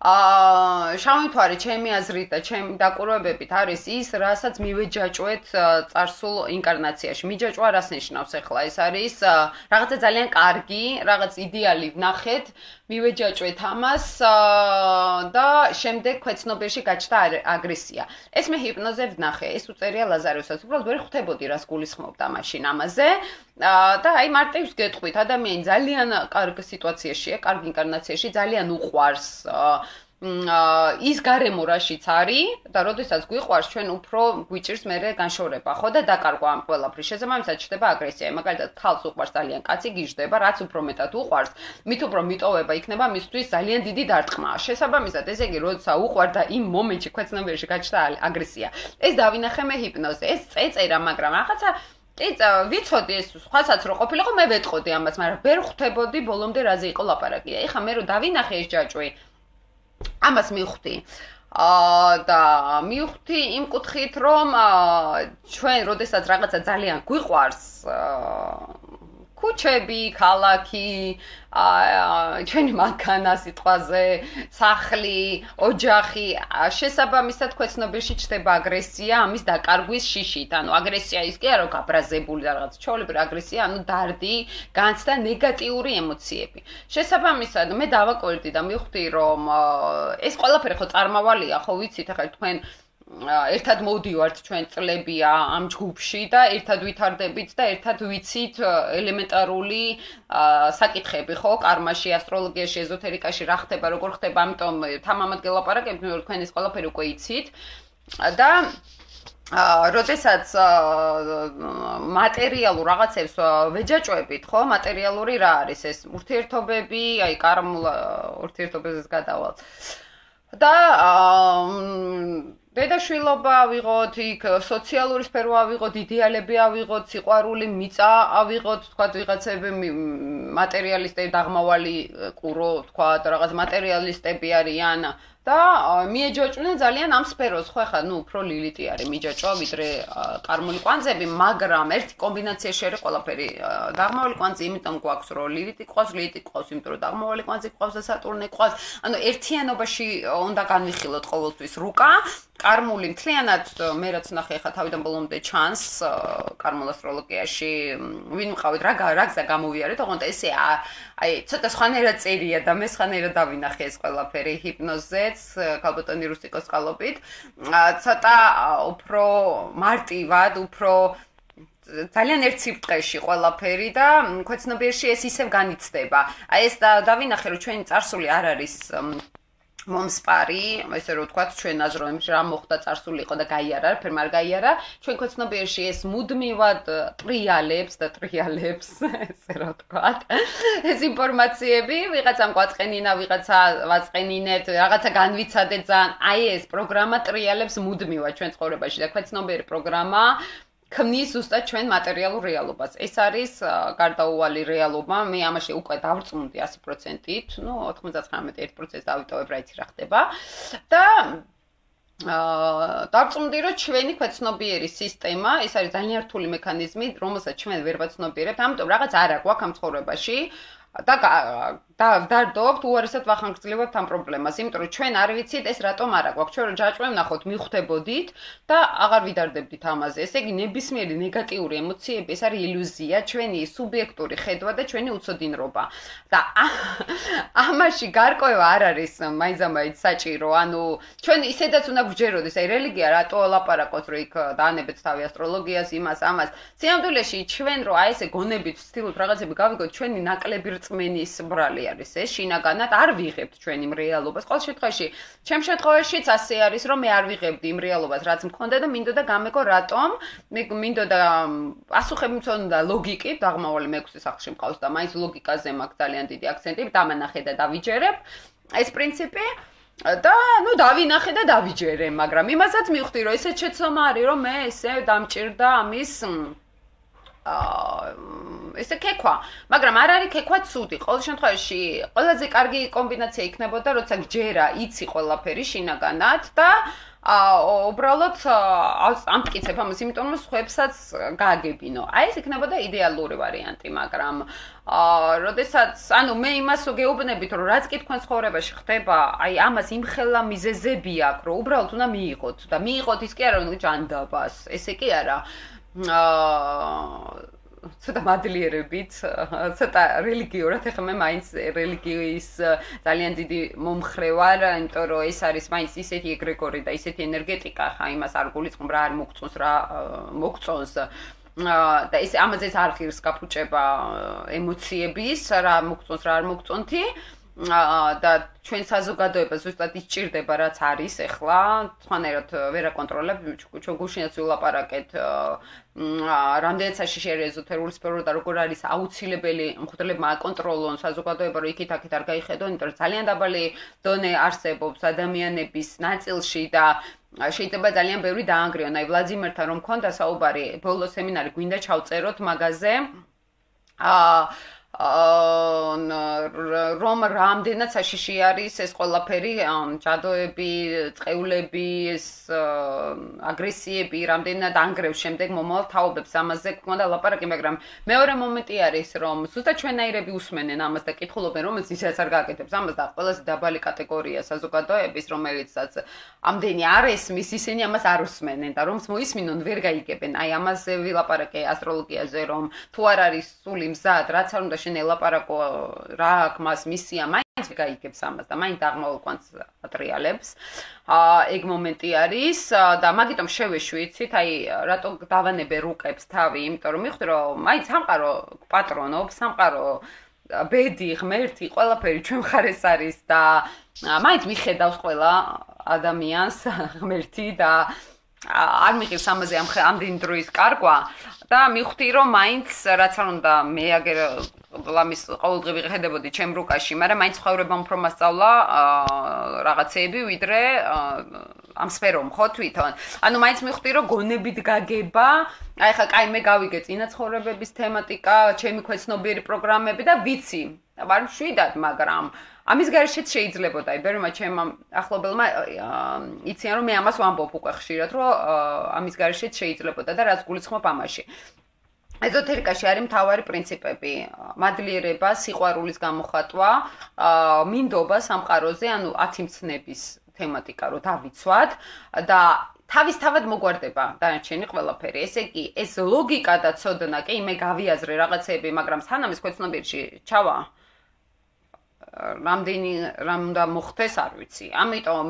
აა შავმთვარე ჩემი აზრით და ჩემი დაკვირვებებით არის ის, რასაც მივეჯაჭვეთ წარსულ ინკარნაციაში. მიჯაჭვა რას ნიშნავს ახლა? ეს არის რაღაცა ძალიან კარგი, რაღაც იდეალი ვნახეთ, მივეჯაჭვეთ ამას და შემდეგ ქვეცნობიერში გაჩნდა აგრესია. ეს მე ჰიპნოზე ვნახე, ეს უწერია ლაზაროსაც. უბრალოდ ვერ ხვდებოდი რას გულისხმობდა მაშინ ამაზე. და აი მარტივს გეტყვით, ადამიანი ძალიან კარგ სიტუაციაშია, კარგ ინკარნაციაში, ძალიან უყვარს ის გარემო რაშიც არის და როდესაც გვიყვარს ჩვენ უფრო გვიჭირს მერე განშორება. ხო და დაკარგვა ამ ყველაფრის შესაბამისად ჩდება აგრესია. მაგალითად ხალხს უყვარს ძალიან კაცი გიждდება რაც უფრო მეტად უყვარს. მით უფრო მიტოვება იქნება მისთვის ძალიან დიდი დარტყმა. შესაბამისად ესე იგი როდესაც უყვარ და იმ მომენტში ქვეცნობიერში გაჩნდა აგრესია. ეს დავინახე მე ჰიპნოზე ეს წეწერა მაგრამ რაღაცა იწა ვიცოდი ეს სხვასაც რო ყოფილიყო მე ვეტყოდი ამას მაგრამ ვერ ხვდებოდი ბოლომდე რაზე იყო ლაპარაკი. ეხა მე რო დავინახე ეს ჯაჭვი ამას მივხვდი. აა და მივხვდი იმ კუთხით, რომ ჩვენ, როდესაც რაღაცა ძალიან გვიყვარს, ქუჩები, ქალაქი, აა ჩვენი მანქანა სიტყვაზე, სახლი, ოჯახი, შესაბამისად ქვეცნობებში ჩდება აგრესია, ამის დაკარგვის შიშით. ანუ აგრესია ის კი არა, გაბრაზებული რაღაც ჩაოლებრი აგრესია, ანუ დარდი, განცდა ნეგატიური ემოციები. შესაბამისად, მე დავაკორდი და მივხვდი, რომ ეს ყველაფერი ხო წარმავალია, ხო ვიცით, ახლა თქვენ ერთად მოვდივართ ჩვენ წლებია ამ ჯგუფში და ერთად ვითარდებით და ერთად ვიცით ელემენტარული საკითხები, ხო, კარმაში, ასტროლოგიაში, ეზოთერიკაში რა ხდება, როგორ ხდება, ამიტომ თამამად გელაპარაკებთ, მე თქვენ ეს ყველაფერი უკვე იცით. და ა როდესაც მატერიალურ რაღაცებს ვეჯაჭვებით, ხო, მატერიალური რა არის ეს ურთიერთობები, აი, კარმულ ურთიერთობებზეც გადავალ. და დედაშვილობა ავიღოთ, იქ სოციალური სფერო ავიღოთ, იდეალები ავიღოთ, სიყვარული, მიწა ავიღოთ, თქვა ვიღაცები მატერიალისტები დაღმავალი ყურო, თქვა რაღაც მატერიალისტები არიან. და მიეჯოჭნენ ძალიან ამ სფეროს, ხო ხა, ნუ უფრო ლილიტი არის მიჯაჭვა ვიდრე კარმული კვანძები, მაგრამ ერთი კომბინაცია შეერე ყველაფერი. დაღმავალი კვანძი იმიტომ გვაქვს, რომ ლილიტი ყავს, ლილიტი ყავს, იმიტომ რომ დაღმავალი კვანძი ყავს და სატურნი ყავს. ანუ ერთიანობაში უნდა განვიხილოთ ყოველთვის რუკა. კარმული მთლიანად მე რაც ნახე ხა თავიდან ბოლომდე ჩანს კარმულ ასტროლოგიაში ვინ მყავით რა რა გზა გამოვიარეთ ოღონდ ესე აი ცოტა სხვანაირად წერია და მე სხვანაირად დავინახე ეს ყველაფერი ჰიპნოზეც კალბოტონი რუსტიკოს ყალობით ცოტა უფრო მარტივად უფრო ძალიან ერთ სიფტყეში ყველაფერი და ქვეცნობიერში ეს ისევ განიცდება. აი ეს დავინახე რომ ჩვენი წარსული არ არის მომსპარი, ესე რომ ვთქვათ, ჩვენ აზროვნებს რა მოხდა წარსულიყო და გაიარა, ფერ არ გაიარა. ჩვენ ქოცნობიერში ეს მუდმივად ტრიალებს და ტრიალებს, ესე რომ ვთქვათ. ეს ინფორმაციები ვიღაცამ ყვაწყენინა, ვიღაცა ვაწყენინეთ, რაღაცა განვიცადეთ ძალიან. აი ეს პროგრამა ტრიალებს მუდმივად ჩვენ ცხოვრებაში და ქოცნობიერი პროგრამა ქმნის ზუსტად ჩვენ მატერიალურ რეალობას. ეს არის გარდაუვალი რეალობა. მე ამაში უკვე დავწმუნდი 100%-ით, ну 99% დავიტოვებ რა იცი რა ხდება. და აა დავწმუნდი რომ ჩვენი ქვეცნობიერი სისტემა, ეს არის ძალიან რთული მექანიზმი, რომელსაც ჩვენ ვერ ვაცნობიერებთ, ამიტომ რაღაც არა გვაქვს ამ ცხოვრებაში. და და დარდობთ უარესად ვახანგრძლივებთ ამ პრობლემას, იმიტომ რომ ჩვენ არ ვიცით ეს რატომ არა გვაქვს, ჩვენ რომ ჯაჭვენ ნახოთ, მიხვდებოდით და აღარ ვიდარდებდით ამაზე. ესე იგი, ნებისმიერი ნეგატიური ემოციები, ეს არის ილუზია, ჩვენი სუბიექტური ხედვა და ჩვენი უცოდინრობა. და ამაში გარკვევა არ არის მაინცამაინც საჭირო, ანუ ჩვენ ისედაც უნდა გვჯეროდეს, აი რელიგია რატო ლაპარაკობს, რომ იქ დაანებეთ თავი ასტროლოგიას, იმას, ამას. სიამდვილეში ჩვენ რო აი ესე გონებით ვცდილობთ რაღაცები გავიგოთ, ჩვენი ნაკლები რწმენის ბრალი არის ეს შინაგანად არ ვიღებთ ჩვენი რეალობას. ყოველ შემთხვევაში, ჩემ შემთხვევაშიც ასე არის, რომ მე არ ვიღებდი იმ რეალობას, რაც მქონდა და მინდოდა გამეკო რატომ. მე მინდოდა პასუხები მქონდა ლოგიკით, დაღმავალი მეექვსე სახლში მყავს და მაინც ლოგიკაზე მაქვს ძალიან დიდი აქცენტი, დამანახე და დავიჯერებ. ეს პრინციპი და ნუ დავინახე და დავიჯერე, მაგრამ იმასაც მივხვდი, რომ ესეც შეცდომა არის, რომ მე ესე დამჭირდა ამის ესე ქექვა, მაგრამ არ არის ქექვა ცუდი. ყოველ შემთხვევაში, ყველაზე კარგი კომბინაცია იქნებოდა, როცა გჯერა, იცი ყველაფერი შინაგანად და აა უბრალოდ ამტკიცებ ამას, იმიტომ რომ სხვებსაც გააგებინო. აი ეს იქნებოდა იდეალური ვარიანტი, მაგრამ აა როდესაც, ანუ მე იმას გეუბნებით, რომ რაც კი თქვენ ცხოვრებაში ხდება, აი ამას იმხელა მიზეზები აქვს, რომ უბრალოდ უნდა მიიღოთ და მიიღოთ ის კი არა, რომ ჯანდაბას, ესე კი არა. აა ცოტა მადლიერებით, ცოტა რელიგიურად, ეხლა მე მაინც რელიგიის ძალიან დიდი მომხრე ვარ, იმიტომ რომ ეს არის მაინც ისეთი ეგრეგორი და ისეთი ენერგეტიკა, ხა იმას არ გულისხმობ რა არ მოგწონს რა მოგწონს და ეს ამაზე არ ღირს გაფუჭება ემოციების, რა მოგწონს რა არ მოგწონთი. და ჩვენ საზოგადოება ზუსტად ისჭირდება რაც არის ახლა თქვენერად ვერ აკონტროლებ ჩვენ გუშინაც ვილაპარაკეთ რამდენიც საშიშერი ეზოთერული სფერო და როგორ არის აუცილებელი მხვდლებმა აკონტროლონ საზოგადოება რომ იქით აქეთ არ გაიხედონ? იმიტომ რომ ძალიან დაბალი დონე არსებობს ადამიანების ნაწილში და შეიძლება ძალიან ბევრი დაანგრიონ. აი ვლადიმერთან რომ მქონდა საუბარი ბოლო სემინარი გვინდა ჩავწეროთ აა აა რომ რამდენად საშიში არის ეს ყველაფერი, ჯადოები, წყეულები, ეს აგრესიები, რამდენად ანგრევს შემდეგ მომავალ თაობებს, ამაზე გქონდა ლაპარაკი, მაგრამ მეორე მომენტი არის, რომ ზუსტად ჩვენაირები უსმენენ ამას და კითხულობენ, რომელიც ისაც არ გააკეთებს ამას და ყველაზე დაბალი კატეგორია საზოგადოების, რომელიცაც ამდენი არ ესმის, ისინი ამას არ უსმენენ და რომც მოისმინონ, ვერ გაიგებენ. აი ამაზე ვილაპარაკე ასტროლოგიაზე, რომ თუ არ არის სული მზად, რაც არ უნდა შენ ელაპარაკო რა აქვს მას მისია მაინც გაიგებს ამას და მაინც აღმოუკვანს პატრიალებს აა ეგ მომენტი არის და მაგიტომ შევეშვიცით აი რატო დავანებე რუკებს თავი იმიტომ რომ მიხვდი რომ მაინც სამყარო პატრონობს სამყარო ბედი ღმერთი ყველაფერი ჩვენ ხარეს არის და მაინც მიხედავს ყველა ადამიანს ღმერთი და არ მიღირს ამაზე ამ ამდენი დროის კარგვა. და მივხვდი რომ მაინც რაც არ უნდა მე აგერ ლამის ყოველდღე ვიხედებოდი ჩემ რუკაში, მაგრამ მაინც ხვევრებამ უფრო მასწავლა რაღაცეები ვიდრე ამ სფერომ ხო თვითონ. ანუ მაინც მივხვდი რომ გონებით გაგება, აი ხა კაი მე გავიგე წინაცხოვრებების თემატიკა, ჩემი ქვეცნობიერი პროგრამები და ვიცი. ვარ მშვიდად, მაგრამ ამის გარშეც შეიძლებოდა, აი ბერმა ჩემ ახლობელმა იციან რომ მე ამას ვამბობ უკვე ხშირად, რომ ამის გარშეც შეიძლებოდა და რაც გულისხმობ ამაში. ეზოთერიკაში არის მთავარი პრინციპები: მადლიერება, სიყვარულის გამოხატვა, მინდობა სამყაროზე, ანუ 10 მცნების თემატიკა რო დავიცვათ და თავისთავად მოგვარდება დანარჩენი ყველაფერი. ესე იგი, ეს ლოგიკა და ცოდნა, კი მე გავიაზრე რაღაცეები, მაგრამ სანამ ეს ქვეცნობიერში ჩავა, რამდენი რამ უნდა მოხდეს, არ ვიცი. ამიტომ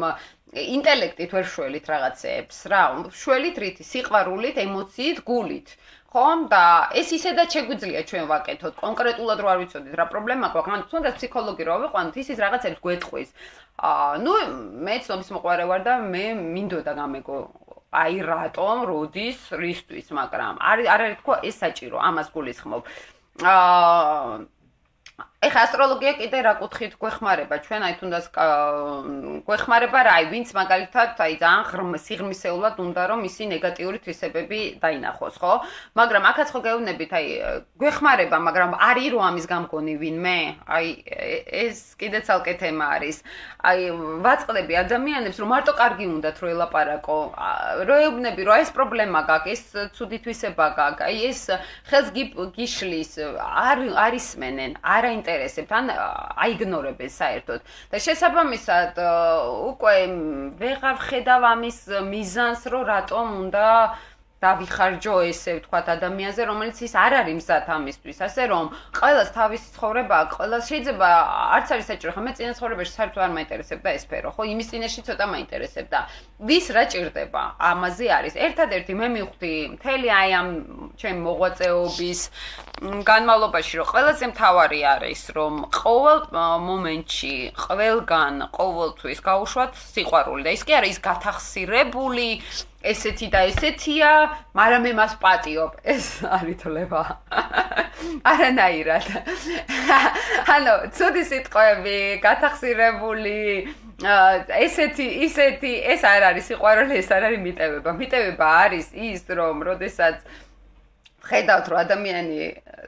ინტელექტით ვერ შველით რაღაცეებს, რა, შველით რითი, სიყვარულით, ემოციით, გულით. ხომ და ეს ისედაც შეგვიძლია ჩვენ ვაკეთოთ. კონკრეტულად რო არ ვიცოდით რა პრობლემა გვაქვს ან თუნდაც ფსიქოლოგი რო ავიყვანოთ ის ის რაღაცებს გვეთყვის აა ნუ მე ცნობის მოყარე ვარ და მე მინდოდა გამეგო. აი რატომ? როდის? რისთვის მაგრამ. არ არ არის თქო ეს საჭირო ამას გულისხმობ. აა ეხა ასტროლოგია კიდე რა კუთხით გვეხმარება? ჩვენ აი თუნდაც გვეხმარება რა აი ვინც მაგალითად აი ძალიან ღრმ სიღრმისეულად უნდა რომ ისი ნეგატიური თვისებები დაინახოს ხო? მაგრამ აქაც ხო გეუბნებით აი გვეხმარება მაგრამ არის რომ ამის გამგონი ვინმე? აი ეს კიდე ცალკე თემა არის. აი ვაწყდები ადამიანებს რომ მარტო კარგი უნდათ რომ ელაპარაკო. რო ეუბნები რომ ეს პრობლემა გაქვს ეს ცუდი თვისება გაქვს აი ეს ხელს გიშლის არ არისმენენ არა აინტერესებთ ან აიგნორებენ საერთოდ. და შესაბამისად უკვე ვეღარ ხედავ ამის მიზანს რომ რატომ უნდა დავიხარჯო ესე ვთქვათ ადამიანზე, რომელიც ის არ არის მზად ამისთვის, ასე რომ ყოველს თავისი ცხოვრება, ყოველს შეიძლება არც არის საჭირო, ხომ მე წინა ცხოვრებაში საერთოდ არ მაინტერესებდა ეს სფერო, ხო, იმის წინაშე ცოტა მაინტერესებდა. ვის რა ჭირდება? ამაზე არის. ერთადერთი მე მივხვდი მთელი აი ამ ჩემ მოღვაწეობის განმავლობაში, რომ ყველაზე მთავარი არის, რომ ყოველ მომენტში, ყველგან, ყოველთვის გაუშვათ სიყვარული და ის კი არის გათახსირებული ესეთი და ესეთია, მაგრამ მე მას პატიობ. ეს არითლება. არანაირად. ანუ, ცუდი სიტყვები, გათახსირებული, ესეთი, ისეთი, ეს არ არის სიყვარული, ეს არ არის მიტევება. მიტევება არის ის, რომ როდესაც ხედავთ რომ ადამიანი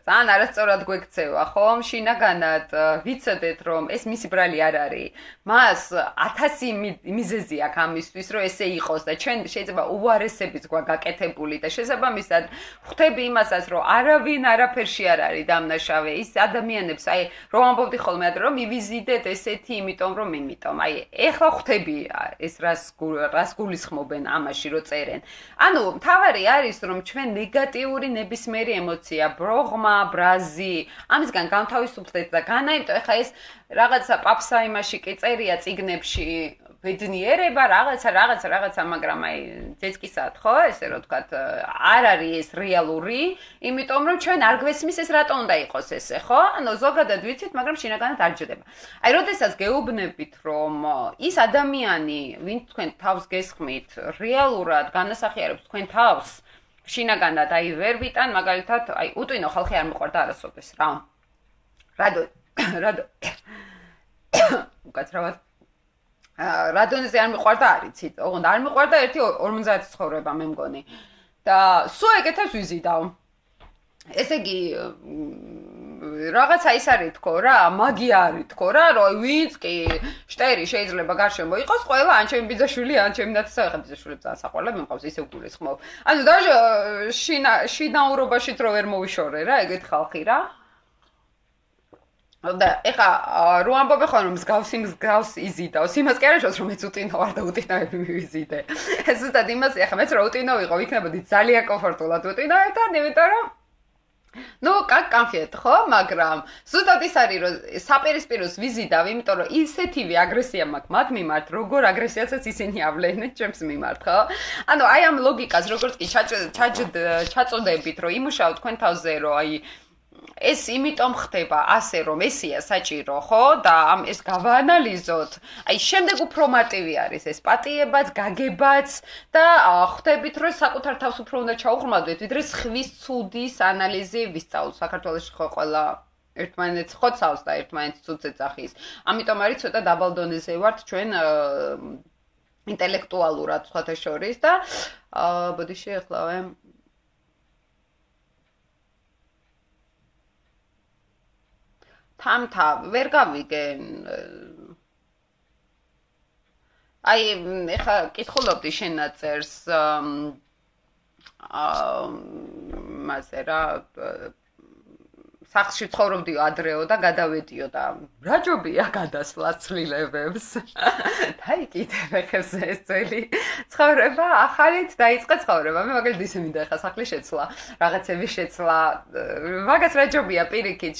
ძალიან არასწორად გვექცევა, ხო? შინაგანად ვიცოდეთ რომ ეს მისი ბრალი არ არის. მას 1000 მიზეზი აქვს ამისთვის, რომ ესე იყოს და ჩვენ შეიძლება უარესებით გვაგაკეთებული და შესაბამისად ხვდები იმასაც, რომ არავინ არაფერში არ არის დამნაშავე. ის ადამიანებს, აი, რომ ამბობდი ხოლმე ადრე რომ მივიზიდეთ ესეთი, იმიტომ რომ იმიტომ. აი, ეხლა ხვდები ეს რას რას გულისხმობენ ამაში, რომ წერენ. ანუ თავარი არის რომ ჩვენ ნეგატიური ნებისმიერი ემოცია, ბროღმა, ბრაზი, ამისგან განთავისუფლდეთ და განაიმტო, ეხა ეს რაღაცა პაპსა იმაში კი წერია ციგნებში, ბედნიერება, რაღაცა, რაღაცა, რაღაცა, მაგრამ აი ძეწკისად, ხო, ესე რომ ვთქვათ, არ არის ეს რეალური, იმიტომ რომ ჩვენ არ გვესმის ეს რატო უნდა იყოს ესე, ხო? ანუ ზოგადად ვიცით, მაგრამ შინაგანად არ ჯდება. აი, როდესაც გეუბნებით, რომ ის ადამიანი, ვინც თქვენ თავს გესხმით, რეალურად განასახიერებს თქვენ თავს, შინაგანად აი ვერ ვიტან მაგალითად აი უტვინო ხალხი არ მოყვარდა არასოდეს რა. რადო რადო უკაცრავად. რადონზე არ მოყვარდა არიცით ოღონდ არ მოყვარდა ერთი 50 ცხოვრება მე მგონი. და სულ ეგეთებს ვიზიდავ ესე იგი რაღაცა ის არის თქო რა, მაგია არის თქო რა, რომ ვინც კი შტერი შეიძლება გარშემო იყოს, ყველა ან ჩემი ბიძაშვილი, ან ჩემი ნაცსა, ხა ბიძაშვილი ძალიან საყვარლად მიმყავს, ისე გულისხმობ. ანუ დაჟე შინა შინაურობაშიც რო ვერ მოვიშორე რა, ეგეთ ხალხი რა. და ეხა რო ამბობე ხოლმე მსგავსი მსგავს იზიდავს იმას კი არა რომ მეც უტინო ვარ და უტინოები მივიზიდე ზუსტად იმას ეხა მეც რო უტინო ვიყო იქნებოდი ძალიან კომფორტულად უტინო ერთად იმიტომ რომ ნუ კაკ კანფიეთ ხო მაგრამ ზუსტად ის არის რომ საპირისპიროს ვიზიდავ იმიტომ რომ ისეთივე აგრესია მაქვს მათ მიმართ როგორ აგრესიასაც ისინი ავლენენ ჩემს მიმართ ხო ანუ აი ამ ლოგიკას როგორც კი ჩაჭდებით რომ იმუშაოთ თქვენ თავზე რომ აი ეს იმიტომ ხდება ასე რომ ესია საჭირო ხო? და ამ ეს გავაანალიზოთ აი შემდეგ უფრო მარტივი არის ეს პატიებაც გაგებაც და ხვდებით რომ საკუთარ თავს უფრო უნდა ჩაუღრმავდეთ ვიდრე ხვის ცუდის ანალიზი ვისწავლოთ საქართველოს ხო ყველა ერთმანეთს ხოცავს და ერთმანეთს ცუდს ეძახის ამიტომ არის ცოტა დაბალ დონეზე ვართ ჩვენ ინტელექტუალურად სხვათა შორის და აა ბოდიში ახლავე თამთა ვერ გავიგენ აი ეხა კითხულობდი შენ აწერს აა მასე რა სახში ცხოვრობდიო ადრეო და გადავედიო და რა ჯობია გადასვლა ცლილებებს. დაი კიდე ხეს ეს ძელი ცხოვრება ახალით დაიწყე ცხოვრება. მე მაგალითად ისე მინდა ხა სახლი შეცვლა, რაღაცები შეცვლა. მაგას რა ჯობია პირიქით,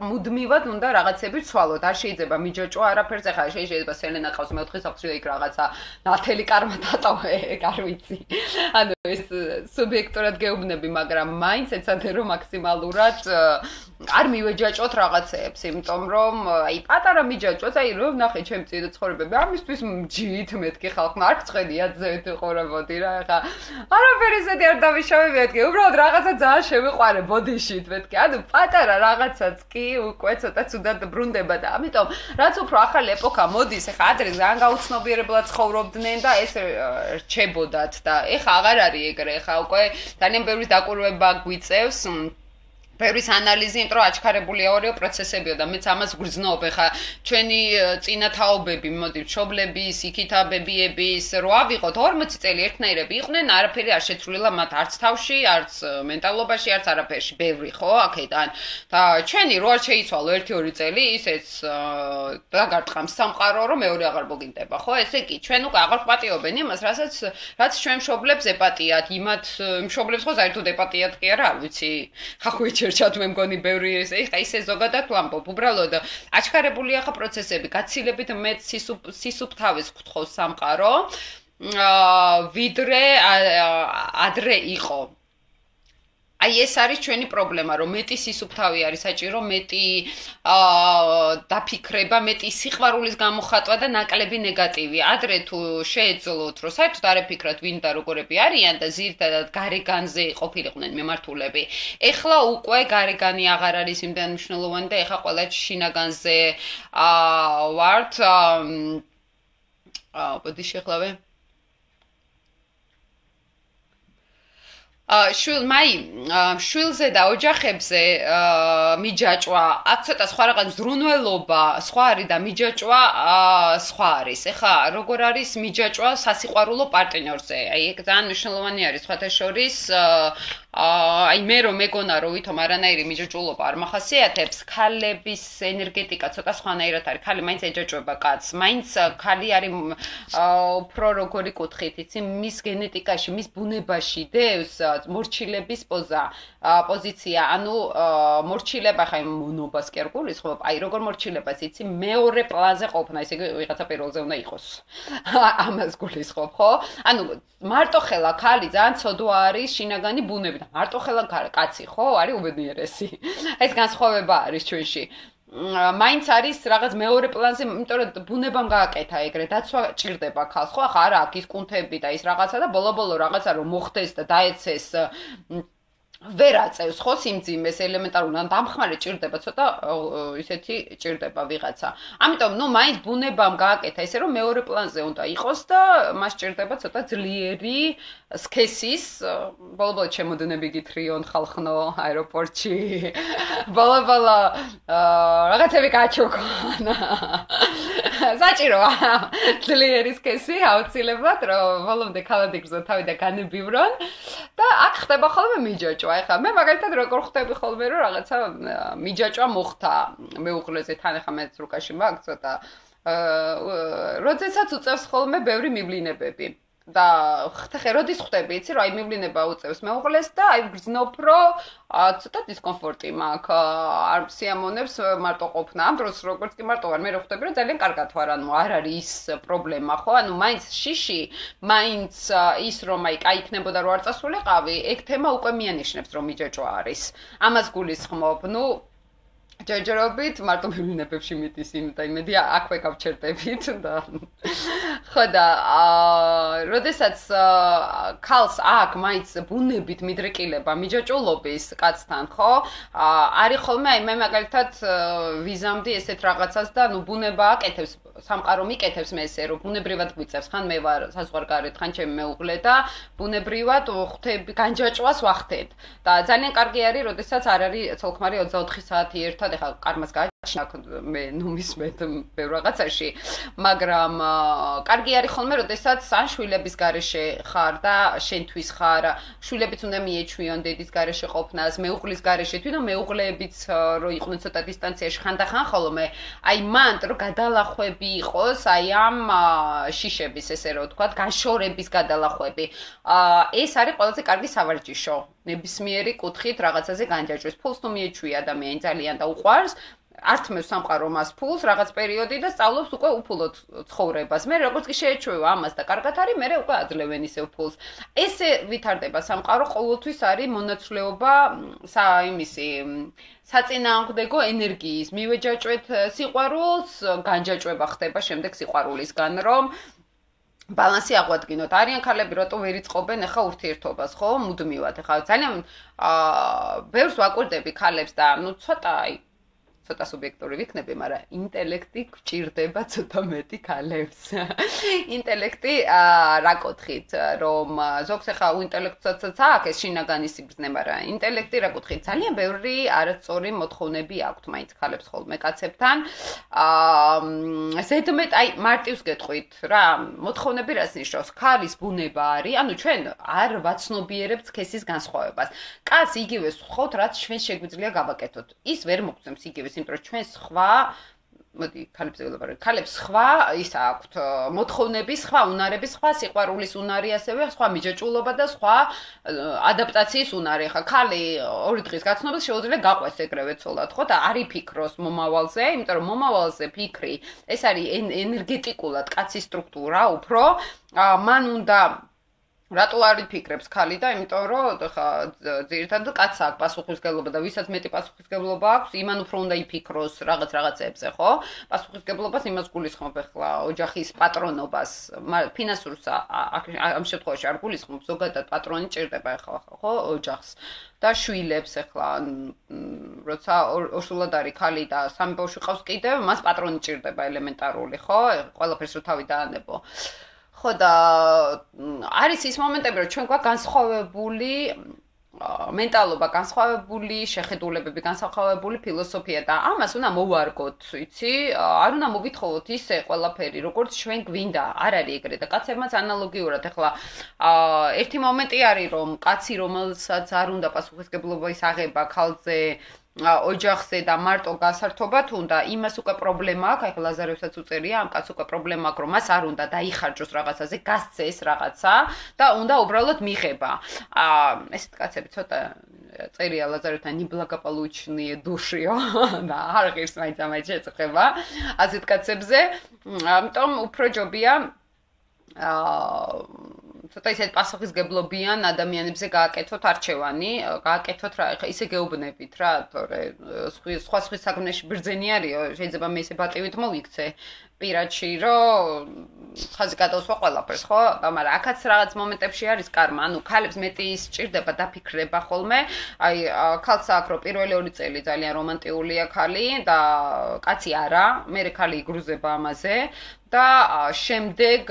მუდმივად უნდა რაღაცები ცვალოთ. არ შეიძლება მიჯოჭო არაფერზე ხა შეიძლება სელენა ყავს მეოთხე სახლში და იქ რაღაცა ნათელი კარმა დატოვე, არ ვიცი. ანუ ეს სუბიექტურად გეუბნები, მაგრამ მაინც ეცადე რომ მაქსიმალურად არ მივეჯაჭოთ რაღაცეებს, იმიტომ რომ აი პატარა მიჯაჭოთ, აი რომ ნახე ჩემი წინა ცხოვრებები, ამისთვის ჯით მეთქი ხალხმა არ გწედია ზეთ ხორებოდი რა, ხა არაფერი ზეთი არ დავიშავე მეთქი, უბრალოდ რაღაცა ძალიან შევიყვარე ბოდიშით მეთქი. ანუ პატარა რაღაცაც კი უკვე ცოტა ცუდად ბრუნდება და ამიტომ რაც უფრო ახალი ეპოქა მოდის, ხა ადრე ძალიან გაუცნობიერებლად ცხოვრობდნენ და ეს რჩებოდათ და ეხა აღარ არის ეგრე, ხა უკვე ძალიან ბევრი დაკვირვება გვიწევს. ბევრის ანალიზი, იმიტომ რომ აჩქარებულია ორიო პროცესებიო და მეც ამას გრძნობ, ხა ჩვენი წინათაობები, მოდი, ჩობლების, იქითაბებიების, რო ავიღოთ 40 წელი ერთნაირები იყვნენ, არაფერი არ შეცვლილა მათ არც თავში, არც მენტალობაში, არც არაფერში, ბევრი ხო, აქედან. და ჩვენი რო არ შეიცვალო 1-2 წელი, ისეც დაგარტყამს სამყარო, რომ მეორე აღარ მოგინდება, ხო? ესე კი, ჩვენ უკვე აღარ პატიობენ იმას, რასაც რაც ჩვენ მშობლებს ეპატიათ, იმათ მშობლებს ხო საერთოდ ეპატიათ კი არა, არ ვიცი. ხახუიჩე შერჩათ მე მგონი ბევრი ეს ეხა ისე ზოგადად ვამბობ უბრალოდ აჩქარებულია ხა პროცესები გაცილებით მე სისუფ სისუფთავის გთხოვს სამყარო ვიდრე ადრე იყო აი ეს არის ჩვენი პრობლემა, რომ მეტი სისუფთავი არის საჭირო, მეტი აა დაფიქრება, მეტი სიყვარულის გამოხატვა და ნაკლები ნეგატივი. ადრე თუ შეეძლოთ, რომ საერთოდ არ ეფიქრათ ვინ და როგორები არიან და ზირთადად გარეგანზე ყოფილიყვნენ მიმართულები. ეხლა უკვე გარეგანი აღარ არის იმდან მნიშვნელოვანი და ეხლა ყველა შინაგანზე აა ვართ აა ბოდი შეხლავე შვილ მაი შვილზე და ოჯახებზე მიჯაჭვა აქ ცოტა სხვა რაღაც ზრუნველობა სხვა არის და მიჯაჭვა სხვა არის. ეხა როგორ არის მიჯაჭვა სასიყვარულო პარტნიორზე? აი ეგ ძალიან მნიშვნელოვანი არის სხვათა შორის აი მე რომ მეგონა რომ ვითომ არანაირი მიჯაჭულობა არ מחასიათებს ქალების ენერგეტიკა ცოტა სხვანაირად არის. ქალი მაინც ეჯაჭვება კაცს მაინც ქალი არის უფრო როგორი კუთხით იცი მის გენეტიკაში მის ბუნებაში დევს მორჩილების პოზა პოზიცია. ანუ მორჩილება ხა მონობას კი არ გულის ხო? აი როგორ მორჩილებას იცი მეორე პლანზე ყოფნა ესე იგი ვიღაცა პირველზე უნდა იყოს. ამას გულის ხო ხო? ანუ მარტო ხელა ქალი ძალიან ცოდვა არის შინაგანი ბუნები მარტო ხელა კაცი ხო? არის უბედნიერესი ეს განსხვავება არის ჩვენში. მაინც არის რაღაც მეორე პლანზე, იმიტომ რომ ბუნებამ გააკეთა ეგრე, დაცვა ჭირდება ხალხს, ხო? ახლა არა აქ ის კუნთები და ის რაღაცა და ბოლო-ბოლო რაღაცა რომ მოხდეს და დაეცეს ვერ აწევს ხო? სიმძიმეს ელემენტარულად ან დამხმარე ჭირდება ცოტა ისეთი ჭირდება ვიღაცა. ამიტომ ნუ მაინც ბუნებამ გააკეთა ესე რომ მეორე პლანზე უნდა იყოს და მას ჭირდება ცოტა ძლიერი სქესის ბოლო-ბოლო ჩემოდნები გითრიონ ხალხნო აეროპორტში. ბოლო-ბოლო რაღაცები გაჩოქონ. საჭიროა ძლიერი სქესი აუცილებლად რომ ბოლომდე ქალადი გზო თავი და განებივრონ და აქ ხდება ხოლმე მიჯაჭვა. ხა მე მაგალითად როგორ ხვდები ხოლმე რომ რაღაცა მიჯაჭვა მოხდა მეუღლეზე თან ხა მეც რუკაში მაგ ცოტა აა როდესაც უწევს ხოლმე ბევრი მიბლინებები და ხთახე როდის ხვდები, იცი, რომ აი მივლინება უწევს მეუღლეს და აი გრძნობ, რომ ცოტა დისკომფორტი მაქვს, არ სიამონებს მარტო ყოფნა. ამ დროს როგორც კი მარტო ვარ, მე რო ხვდები, რომ ძალიან კარგად ვარ, ანუ არ არის ის პრობლემა, ხო? ანუ მაინც შიში, მაინც ის რომ აი კაი იქნებოდა რომ არ წასულიყავი, ეგ თემა უკვე მიანიშნებს რომ მიჯაჭვა არის. ამას გულისხმობ, ну ჯერჯერობით მარტო მილინებებში მიდის იმ და იმედი აქვე გავჩერდებით და ხო და აა როდესაც ქალს აქ მაინც ბუნებით მიდრეკილება მიჯაჭულობის კაცთან ხო? არის ხოლმე აი მე მაგალითად ვიზამდი ესეთ რაღაცას და ნუ ბუნება აკეთებს სამყარო მიკეთებს მე ესე რომ ბუნებრივად გვიწევს. ხან მე ვარ საზღვარგარეთ ხან ჩემი მეუღლე და ბუნებრივად ხვდები განჯაჭვას ვახდებ. და ძალიან კარგი არის როდესაც არ არის ცოლქმარი 24 საათი ერთად ეხა კარმას გაჩნა მე ნუ მისმეთ ბევრ რაღაცაში მაგრამ კარგი არის ხოლმე როდესაც ან შვილების garaშე ხარ და შენთვის ხარ შვილებიც უნდა მიეჩვიონ დედის garaშე ყოფნას მეუღლის garaშე თვითონ მეუღლეებიც რო იყვნენ ცოტა დისტანციაში ხან და ხან ხოლმე აი მანდ რო გადალახვები იყოს აი ამ შიშების ესე რომ ვთქვა განშორების გადალახვები. აა ეს არის ყველაზე კარგი სავარჯიშო. ნებისმიერი კუთხით რაღაცაზე განჯაჭვის. ფულს თუ მიეჩვი ადამიანი ძალიან და უყვარს, ართმევს სამყარო მას ფულს რაღაც პერიოდი და სწავლობს უკვე უფულოდ ცხოვრებას. მე როგორც კი შეეჩვევა ამას და კარგად არის, მე უკვე აძლევენ ისევ ფულს. ესე ვითარდება სამყარო, ყოველთვის არის მონაცვლეობა საიმისი საწინააღმდეგო ენერგიის. მივეჯაჭვეთ სიყვარულს, განჯაჭვება ხდება შემდეგ სიყვარულისგან, რომ ბალანსი აღვადგინოთ. არიან ქალები, რატო ვერ იწყობენ ახლა ურთიერთობას, ხო? მუდმივად. ახლა ძალიან აა ბევრს ვაკვირდები ქალებს და ნუ ცოტა ცოტა სუბიექტური ვიქნები, მაგრამ ინტელექტი გჭირდება ცოტა მეტი ქალებს. ინტელექტი რა კუთხით, რომ ზოგს ახლა უინტელექტსაც აქვს ეს შინაგანი სიბრძნე, მაგრამ ინტელექტი რა კუთხით ძალიან ბევრი არასწორი მოთხოვნები აქვს მაინც ქალებს ხოლმე კაცებთან. აა ზედმეტ აი მარტივს გეტყვით რა, მოთხოვნები რას ნიშნავს? ქალის ბუნება არის, ანუ ჩვენ არ ვაცნობიერებთ ქესის განსხვავებას. კაც იგივე ხოთ, რაც ჩვენ შეგვიძლია გავაკეთოთ. ის ვერ მოგწევს იგივეს იმიტომ რომ ჩვენ სხვა მოდი ქალებს ველაპარაკ ქალებს სხვა ის აქვთ მოთხოვნები სხვა უნარები სხვა სიყვარულის უნარი ასევე სხვა მიჯაჭულობა და სხვა ადაპტაციის უნარი. ხა ქალი ორი დღის გაცნობით შეუძლია გაყვეს ეგრევე ცოლად ხო? და არი ფიქროს მომავალზე იმიტომ რომ მომავალზე ფიქრი ეს არის ენერგეტიკულად კაცის სტრუქტურა უფრო. მან უნდა რატო არ იფიქრებს ხალი და იმიტომ რომ ხა ძირითადად კაცს აქვს პასუხისგებლობა და ვისაც მეტი პასუხისგებლობა აქვს, იმან უფრო უნდა იფიქროს რაღაც რაღაცებზე, ხო? პასუხისგებლობას იმას გულისხმობ ახლა ოჯახის პატრონობას, ფინანსურს ამ შემთხვევაში არ გულისხმობ, ზოგადად პატრონი ჭირდება ახლა, ხო, ოჯახს და შვილებს ახლა როცა ორსულად არის ხალი და სამი ბავშვი ყავს კიდევ, მას პატრონი ჭირდება ელემენტარული, ხო? ყველაფერს რო თავი დაანებო. ხო და არის ის მომენტები, რომ ჩვენ გვაქვს განსხვავებული მენტალობა, განსხვავებული შეხედულებები, განსხვავებული ფილოსოფია და ამას უნდა მოვარგოთ, იცი? არ უნდა მოვითხოვოთ ისე ყველაფერი, როგორც ჩვენ გვინდა. არ არის ეგრე და კაცებმაც ანალოგიურად ახლა აა ერთი მომენტი არის, რომ კაცი რომელსაც არ უნდა პასუხისგებლობის აღება ქალზე ოჯახზე და მარტო გასართობა თუნდა იმას უკვე პრობლემა აქვს, აი ლაზარევსაც უწერია, ამ კაცს უკვე პრობლემა აქვს, რომ მას არ უნდა დაიხარჯოს რაღაცაზე, გასცეს რაღაცა და უნდა უბრალოდ მიღება. აა ესეთ კაცები ცოტა წერია ლაზარევთან ნიბლაგაპალუჩნიე დუშიო და არ ღირს მაინც ამაი შეწება. ასეთ კაცებზე, ამიტომ უფრო ჯობია აა ცოტა ისეთ პასუხისგებლობიან ადამიანებზე გააკეთოთ არჩევანი, გააკეთოთ რა, ხა ისე გეუბნებით რა, თორე სხვა სხვა საქმეში ბრძენი არისო, შეიძლება მე ისე ბატივით მოვიქცე პირადში, რომ ხაზი გადავსვა ყველაფერს, ხო? მაგრამ აქაც რაღაც მომენტებში არის კარმა, ანუ ქალებს მეტი სჭირდება დაფიქრება ხოლმე. აი, ქალს აქ რო პირველი ორი წელი ძალიან რომანტიულია ქალი და კაცი არა, მე ქალი იგრუზება ამაზე და შემდეგ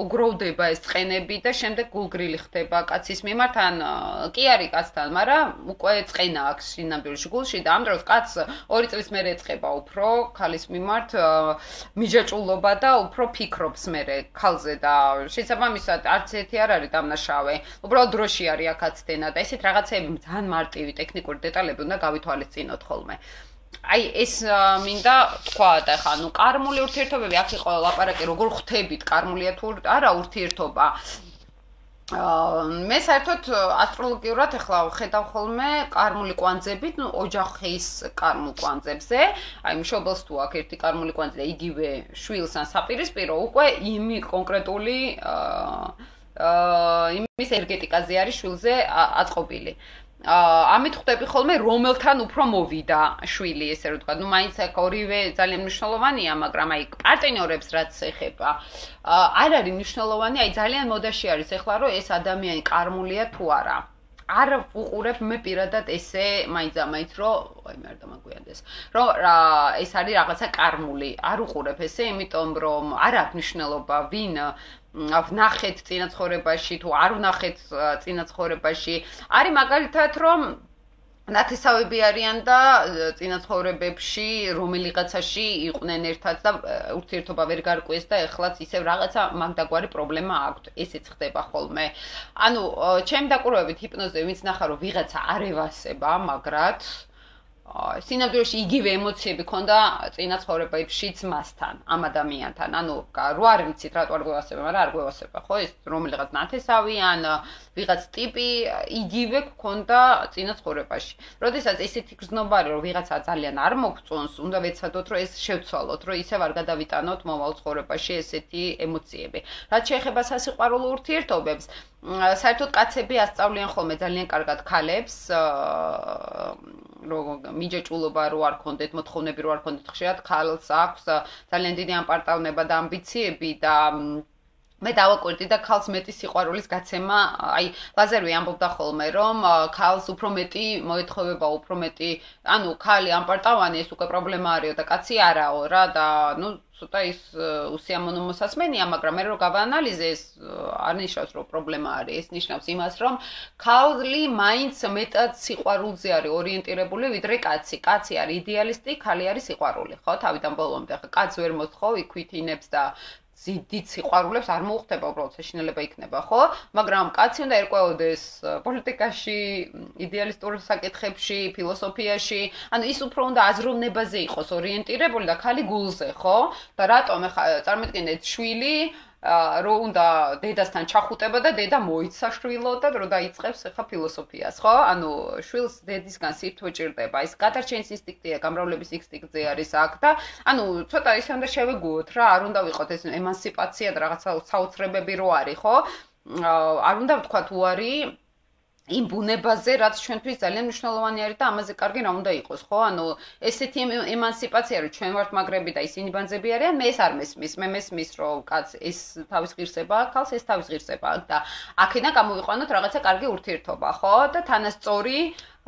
უგროვდება ეს წყენები და შემდეგ გულგრილი ხდება კაცის მიმართ ან კი არის კაცთან, მაგრამ უკვე წყენა აქვს შინამდვილში გულში და ამ დროს კაც ორი წლის მერე ეწება უფრო ქალის მიმართ მიჯაჭულობა და უფრო ფიქრობს მერე ქალზე და შესაბამისად არც ერთი არ არის დამნაშავე. უბრალოდ დროში არის აქაც დენა და ესეთ რაღაცები ძალიან მარტივი ტექნიკური დეტალები უნდა გავითვალისწინოთ ხოლმე. აი ეს მინდა თქვა და ხა ნუ კარმული ურთიერთობები აქ იყო ლაპარაკი როგორ ხვდებით კარმულია თუ არა ურთიერთობა მე საერთოდ ასტროლოგიურად ახლა ხედავ ხოლმე კარმული კვანძებით, ну ოჯახის კარმულ კვანძებზე, აი მშობელს თუ აქ ერთი კარმული კვანძი და იგივე შვილს ან საპირისპირო, უკვე იმი კონკრეტული აა იმის ენერგეტიკაზე არის შვილზე აწყობილი. ამით ხვდები ხოლმე რომელთან უფრო მოვიდა შვილი ესე რომ თქვა ნუ მაინც აქ ორივე ძალიან მნიშვნელოვანია მაგრამ აი პარტნიორებს რაც ეხება არ არის მნიშვნელოვანი აი ძალიან მოდაში არის ეხლა რომ ეს ადამიანი კარმულია თუ არა. არ უყურებ მე პირადად ესე მაინც ამაიც რომ აი მე არ დამაგვიანდეს რომ ეს არის რაღაცა კარმული. არ უყურებ ესე იმიტომ რომ არ აქვს მნიშვნელობა ვინ ვნახეთ წინაცხოვრებაში თუ არ ვნახეთ წინაცხოვრებაში. არის მაგალითად რომ ნათესავები არიან და წინაცხოვრებებში რომელიღაცაში იყვნენ ერთად და ურთიერთობა ვერ გარკვეს და ეხლაც ისევ რაღაცა მაგდაგვარი პრობლემა აქვს ესეც ხდება ხოლმე. ანუ ჩემ დაკვირვებით ჰიპნოზზე ვინც ნახა რომ ვიღაცა არ ევასება მაგრად სინამდვილეში იგივე ემოციები ქონდა წინა ცხოვრებაშიც მასთან, ამ ადამიანთან. ანუ რო არ ვიცით რატო არ გვევასება, მაგრამ არ გვევასება, ხო? ეს რომელიღაც ნათესავი ან ვიღაც ტიპი იგივე ქონდა წინა ცხოვრებაში. როდესაც ესეთი გზნობარი რომ ვიღაცა ძალიან არ მოგწონს, უნდა ვეცადოთ რომ ეს შევცვალოთ, რომ ისევ არ გადავიტანოთ მომავალ ცხოვრებაში ესეთი ემოციები. რაც შეეხება სასიყვარულო ურთიერთობებს, საერთოდ კაცები ასწავლიან ხოლმე ძალიან კარგად ქალებს რომ მიჯეჭულობა რო არ კონდეთ მოთხოვნები რო არ კონდეთ ხშირად ქალს აქვს ძალიან დიდი ამპარტავნება და ამბიციები და მე დავაკვირდი და ქალს მეტი სიყვარულის გაცემა, აი, ლაზერვი ამბობდა ხოლმე, რომ ქალს უფრო მეტი მოეთხოვება, უფრო მეტი, ანუ ქალი ამპარტავანი ეს უკვე პრობლემა არისო და კაცი არაო რა და ნუ ცოტა ის უსიამოვნო მოსასმენია, მაგრამ მე რო გავაანალიზე ეს არ ნიშნავს რომ პრობლემა არის, ეს ნიშნავს იმას, რომ ქალი მაინც მეტად სიყვარულზე არის ორიენტირებული, ვიდრე კაცი. კაცი არის იდეალისტი, ქალი არის სიყვარული, ხო? თავიდან ბოლომდე ხა კაცს ვერ მოთხოვ იქვითინებს და ძიდით სიყვარულებს არ მოუხდება უბრალოდ შეშინელება იქნება, ხო? მაგრამ კაცი უნდა ერკვეოდეს პოლიტიკაში, იდეალისტურ საკითხებში, ფილოსოფიაში, ანუ ის უფრო უნდა აზროვნებაზე იყოს ორიენტირებული და ხალი გულზე, ხო? და რატომ ახლა წარმეთქინეთ შვილი რო უნდა დედასთან ჩახუტება და დედა მოიცა შვილო და რო დაიწყებს ახლა ფილოსოფიას, ხო? ანუ შვილს დედისგან სირთვე ჭირდება. ეს გადარჩენის ინსტინქტია, გამრავლების ინსტინქტზე არის აქ და ანუ ცოტა ისე უნდა შევეგუოთ რა, არ უნდა ვიყოთ ეს ემანსიპაცია და რაღაცა საოცრებები რო არის, ხო? არ უნდა ვთქვათ უარი იმ ბუნებაზე, რაც ჩვენთვის ძალიან მნიშვნელოვანი არის და ამაზე კარგი რა უნდა იყოს, ხო? ანუ ესეთი ემანსიპაცია, რომ ჩვენ ვართ მაგრები და ისინი ბანძები არიან, მე ეს არ მესმის, მე მესმის, რომ კაც ეს თავის ღირსება, ქალს ეს თავის ღირსება და აქედან გამოვიყვანოთ რაღაცა კარგი ურთიერთობა, ხო? და თანასწორი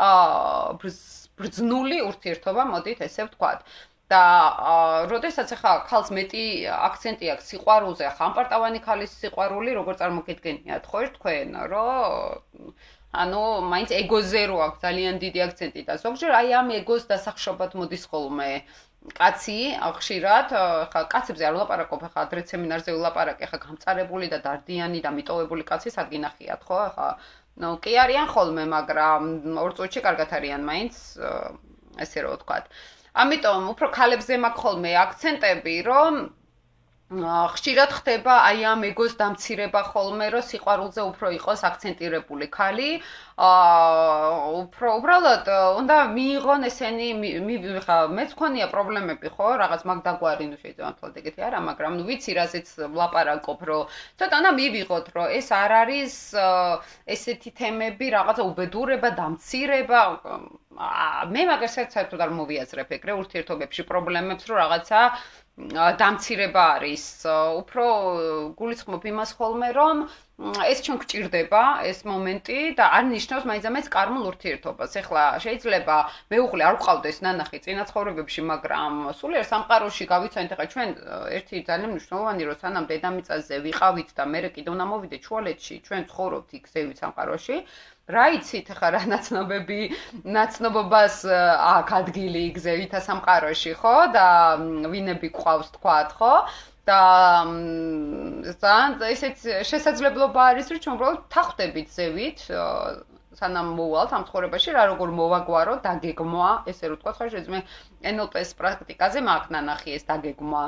აა ბრძნული ურთიერთობა, მოდით ესე ვთქვათ. და როდესაც ახლა ქალს მეტი აქცენტი აქვს სიყვარულზე, ახლა ამპარტავანი ქალის სიყვარული, როგორ წარმოგიდგენიათ, ხო, თქვენ, რომ ანუ მაინც ეგოზე რო აქვს ძალიან დიდი აქცენტი და ზოგჯერ აი ამ ეგოს დასახშობად მოდის ხოლმე. კაცი ხშირად ხა კაცებზე არ ვლაპარაკობ ხა დრეთ სემინარზე ვლაპარაკე ხა გამწარებული და დარდიანი და მიტოვებული კაცი სადგინახიათ ხო ხა. ნუ კი არიან ხოლმე მაგრამ ორ წუთში კარგად არიან მაინც ესე რო ვთქვათ. ამიტომ უფრო ქალებზე მაქვს ხოლმე აქცენტები რომ ხშირად ხდება აი ამ ეგოს დამცირება ხოლმე, რომ სიყვარულზე უფრო იყოს აქცენტირებული ხალი. აა უფრო უბრალოდ უნდა მიიღონ ესენი ხა მეც მქონია პრობლემები ხო, რაღაც მაგდაგვარი ნუ შეიძლება თვალთ ეგეთი არა, მაგრამ ნუ ვიცი რაზეც ვლაპარაკობ, რომ ცოტა უნდა მივიღოთ, რომ ეს არ არის ესეთი თემები, რაღაცა უბედურება, დამცირება. მე მაგას საერთოდ არ მოვიაზრებ ეგრე ურთიერთობებში პრობლემებს, რომ რაღაცა დამცირება არის. უფრო გულისხმობ იმას ხოლმე, რომ ეს ჩვენ გჭირდება ეს მომენტი და არ ნიშნავს მაინც-ამაინც კარმულ ურთიერთობას. ეხლა შეიძლება მეუღლე არ ყავდეს ნანახი წინაცხოვრებებში, მაგრამ სულიერ სამყაროში გავიცანით ეხლა ჩვენ ერთი ძალიან მნიშვნელოვანი რო სანამ დედამიწაზე ვიყავით და მე კიდე უნდა მოვიდე ჩუალეთში, ჩვენ ცხოვრობთ იქ ზევით სამყაროში. რა იცით ხა რა ნაცნობები ნაცნობობას აქ ადგილი იგზევით სამყაროში ხო? და ვინები ყავს თქვათ ხო? და ზან ესეც შესაძლებლობა არის რომ ჩვენ უბრალოდ თახვდებით ზევით სანამ მოვალთ ამ ცხოვრებაში რა როგორ მოვაგვარო დაგეგმვა ესე რომ თქვა ხარ შეიძლება NLP-ის პრაქტიკაზე მაგ ნანახი ეს დაგეგმვა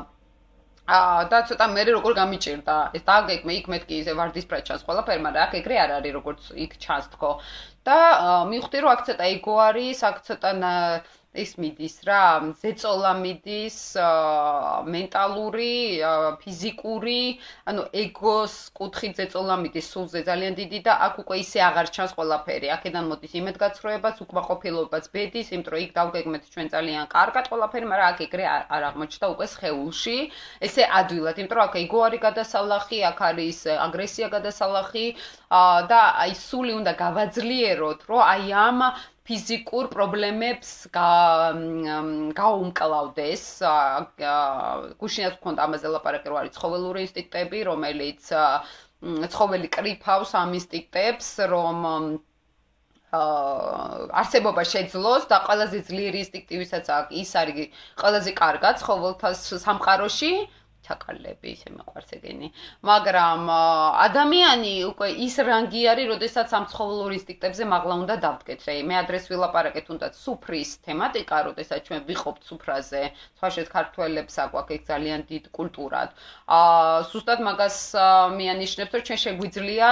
და ცოტა მე როგორ გამიჭირდა. ეს დაგეგმე იქ მეთქი ისე ვარდისფრად ჩანს ყველაფერი მაგრამ აქ ეგრე არ არის როგორც იქ ჩანს თქო. და მივხვდი რომ აქ ცოტა ეგო არის აქ ცოტა ის მიდის რა ზეწოლა მიდის მენტალური ფიზიკური ანუ ეგოს კუთხით ზეწოლა მიდის სულზე ძალიან დიდი და აქ უკვე ისე აღარ ჩანს ყველაფერი. აქედან მოდის იმედგაცრუებაც უკმაყოფილობაც ბედის იმიტომ რომ იქ დავგეგმეთ ჩვენ ძალიან კარგად ყველაფერი მაგრამ აქ ეგრე არ აღმოჩნდა უკვე სხეულში. ესე ადვილად იმიტომ რომ აქ ეგო არის გადასალახი აქ არის აგრესია გადასალახი და აი სული უნდა გავაძლიეროთ რომ აი ამ ფიზიკურ პრობლემებს გაუმკლავდეს. გუშინაც მქონდა ამაზე ლაპარაკი, რომ არის ცხოველური ინსტინქტები, რომელიც ცხოველი კრიფავს ამ ინსტინქტებს, რომ არსებობა შეძლოს და ყველაზე ძლიერი ინსტინქტივისაც ის არის ყველაზე კარგად ცხოველთა სამყაროში ჩაკალები ისე მეყვარს ეგენი. მაგრამ ადამიანი უკვე ის რანგი არის როდესაც ამ ცხოველურ ინსტინქტებზე მაღლა უნდა დავდგეთ მე მე ადრეს ვილაპარაკეთ თუნდაც სუფრის თემატიკა როდესაც ჩვენ ვიყობთ სუფრაზე სხვაშეთ ქართველებს აკვაკ ეგ ძალიან დიდ კულტურად. აა სუსტად მაგას მიანიშნებთ რომ ჩვენ შეგვიძლია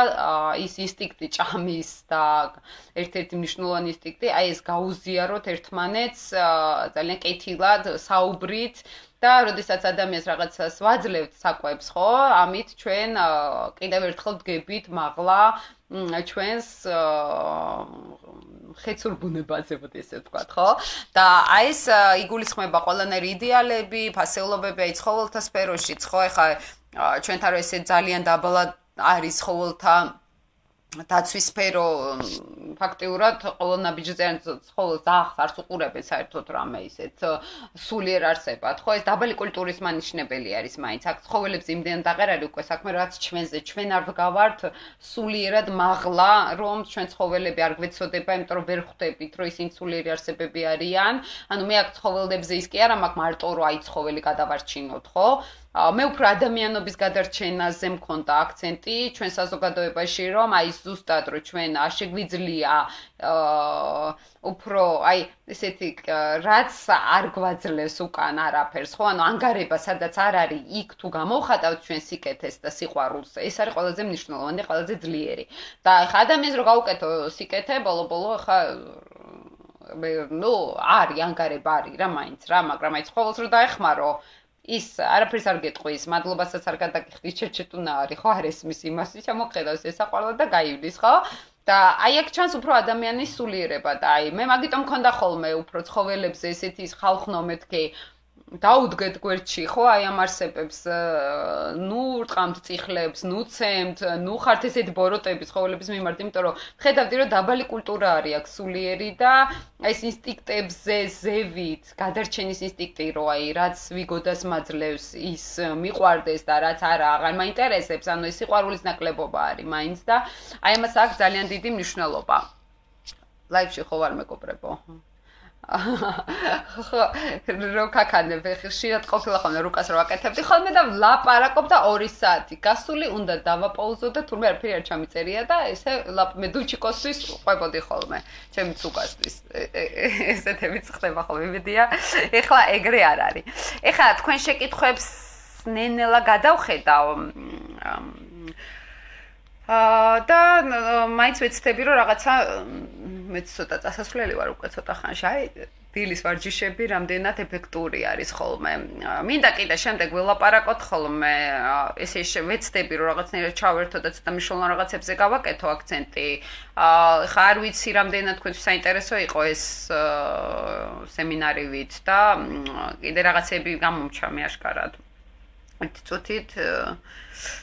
ის ინსტინქტი ჭამის და ერთ-ერთი მნიშვნელოვანი ინსტინქტი აი ეს გაუზიაროთ ერთმანეთს ძალიან კეთილად საუბრით და როდესაც ადამიანს რაღაცას ვაძლევთ საკვებს, ხო? ამით ჩვენ კიდევ ერთხელ დგებით მაღლა ჩვენს ხეცურ ბუნებაზე, მოდი ესე ვთქვა, ხო? და აი ეს იგულისხმება ყველანაირი იდეალები, ფასეულობები აი ცხოველთა სფეროშიც, ხო? ეხა ჩვენთან რო ესე ძალიან დაბალად არის ცხოველთა დაცვის სფერო ფაქტიურად ყოველ ნაბიჯზე ან ყოველ ზახს არც უყურებენ საერთოდ რამე ისეთ სულიერ არსებად. ხო ეს დაბალი კულტურის მანიშნებელი არის მაინც. აქ ცხოველებს იმდენ დაღერარი უკვე საქმე რაც ჩვენზე ჩვენ არ ვგავართ სულიერად მაღლა, რომ ჩვენ ცხოველები არ გვეცოდება, იმიტომ რომ ვერ ხვდებით, რომ ისინი სულიერი არსებები არიან. ანუ მე აქ ცხოველებზე ის კი არა, მაგ მარტო რომ აი ცხოველი გადავარჩინოთ, ხო? მე უფრო ადამიანობის გადარჩენაზე მქონდა აქცენტი. ჩვენ საზოგადოებაში რომ აი ზუსტად რომ ჩვენ არ შეგვიძლია უფრო აი ესეთი რაც არ გვაძლევს უკან არაფერს ხო? ანუ ანგარება სადაც არ არის იქ თუ გამოვხატავთ ჩვენ სიკეთეს და სიყვარულს ეს არის ყველაზე მნიშვნელოვანი ყველაზე ძლიერი. და ხა ადამიანს რო გაუკეთო სიკეთე ბოლო-ბოლო ხა მე ნუ არის ანგარება არის რა მაინც რა მაგრამ აი ცხოველს რო დაეხმარო ის არაფერს არ გეტყვის, მადლობასაც არ გადაგიხდი, ჩეჩეტუნა არის, ხო, არ ესმის იმას, შემოხედავს ესაყვალა და გაივლის, ხო? და აი აქ ჩანს უფრო ადამიანის სულიერება და აი მე მაგიტომ მქონდა ხოლმე უფრო ცხოველებზე ესეთი ხალხნო მეთქი, დაუდგეთ გვერდში ხო აი ამ არსებებს ნუ ურტყამთ წიხლებს ნუ ცემთ ნუ ხართ ესეთი ბოროტები ცხოველების მიმართ იმიტომ რომ ხედავდი რომ დაბალი კულტურა არის აქ სულიერი და ეს ინსტინქტებზე ზევით გადარჩენის ინსტინქტი რო აი რაც ვიგოდას მაძლევს ის მიყვარდეს და რაც არა აღარ მაინტერესებს ანუ ეს სიყვარულის ნაკლებობა არის მაინც და აი ამას აქვს ძალიან დიდი მნიშვნელობა. ლაიფში ხო ვარ მეკობრებო ხო რო კაკანებ ხშირად ყოფილა ხოლმე რუკას რო აკეთებდი. ხოლმე და ლაპარაკობ და 2 საათი. გასული უნდა დავაპაუზო და თურმე არაფერი არ ჩამიწერია და ესე მე დუჩიკოსის ყვებოდი ხოლმე ჩემი ცუკასთვის ესეთები ხდება ხოლმე მედია. ეხლა ეგრე არ არის. ეხლა თქვენ შეკითხებს ნენელა გადავხედავ და მაინც ვეცდები რომ რაღაცა მეც ცოტა წასასვლელი ვარ უკვე ცოტა ხანში. აი, დილის ვარჯიშები რამდენად ეფექტური არის ხოლმე. მინდა კიდე შემდეგ ველაპარაკოთ ხოლმე. ესე შევეცდები რომ რაღაცნაირად ჩავერთო და ცოტა მნიშვნელოვან რაღაცებზე გავაკეთო აქცენტი. აა ხა არ ვიცი რამდენად თქვენ საინტერესო იყო ეს სემინარივით და კიდე რაღაცები გამომჩა მე აშკარად. ცოტით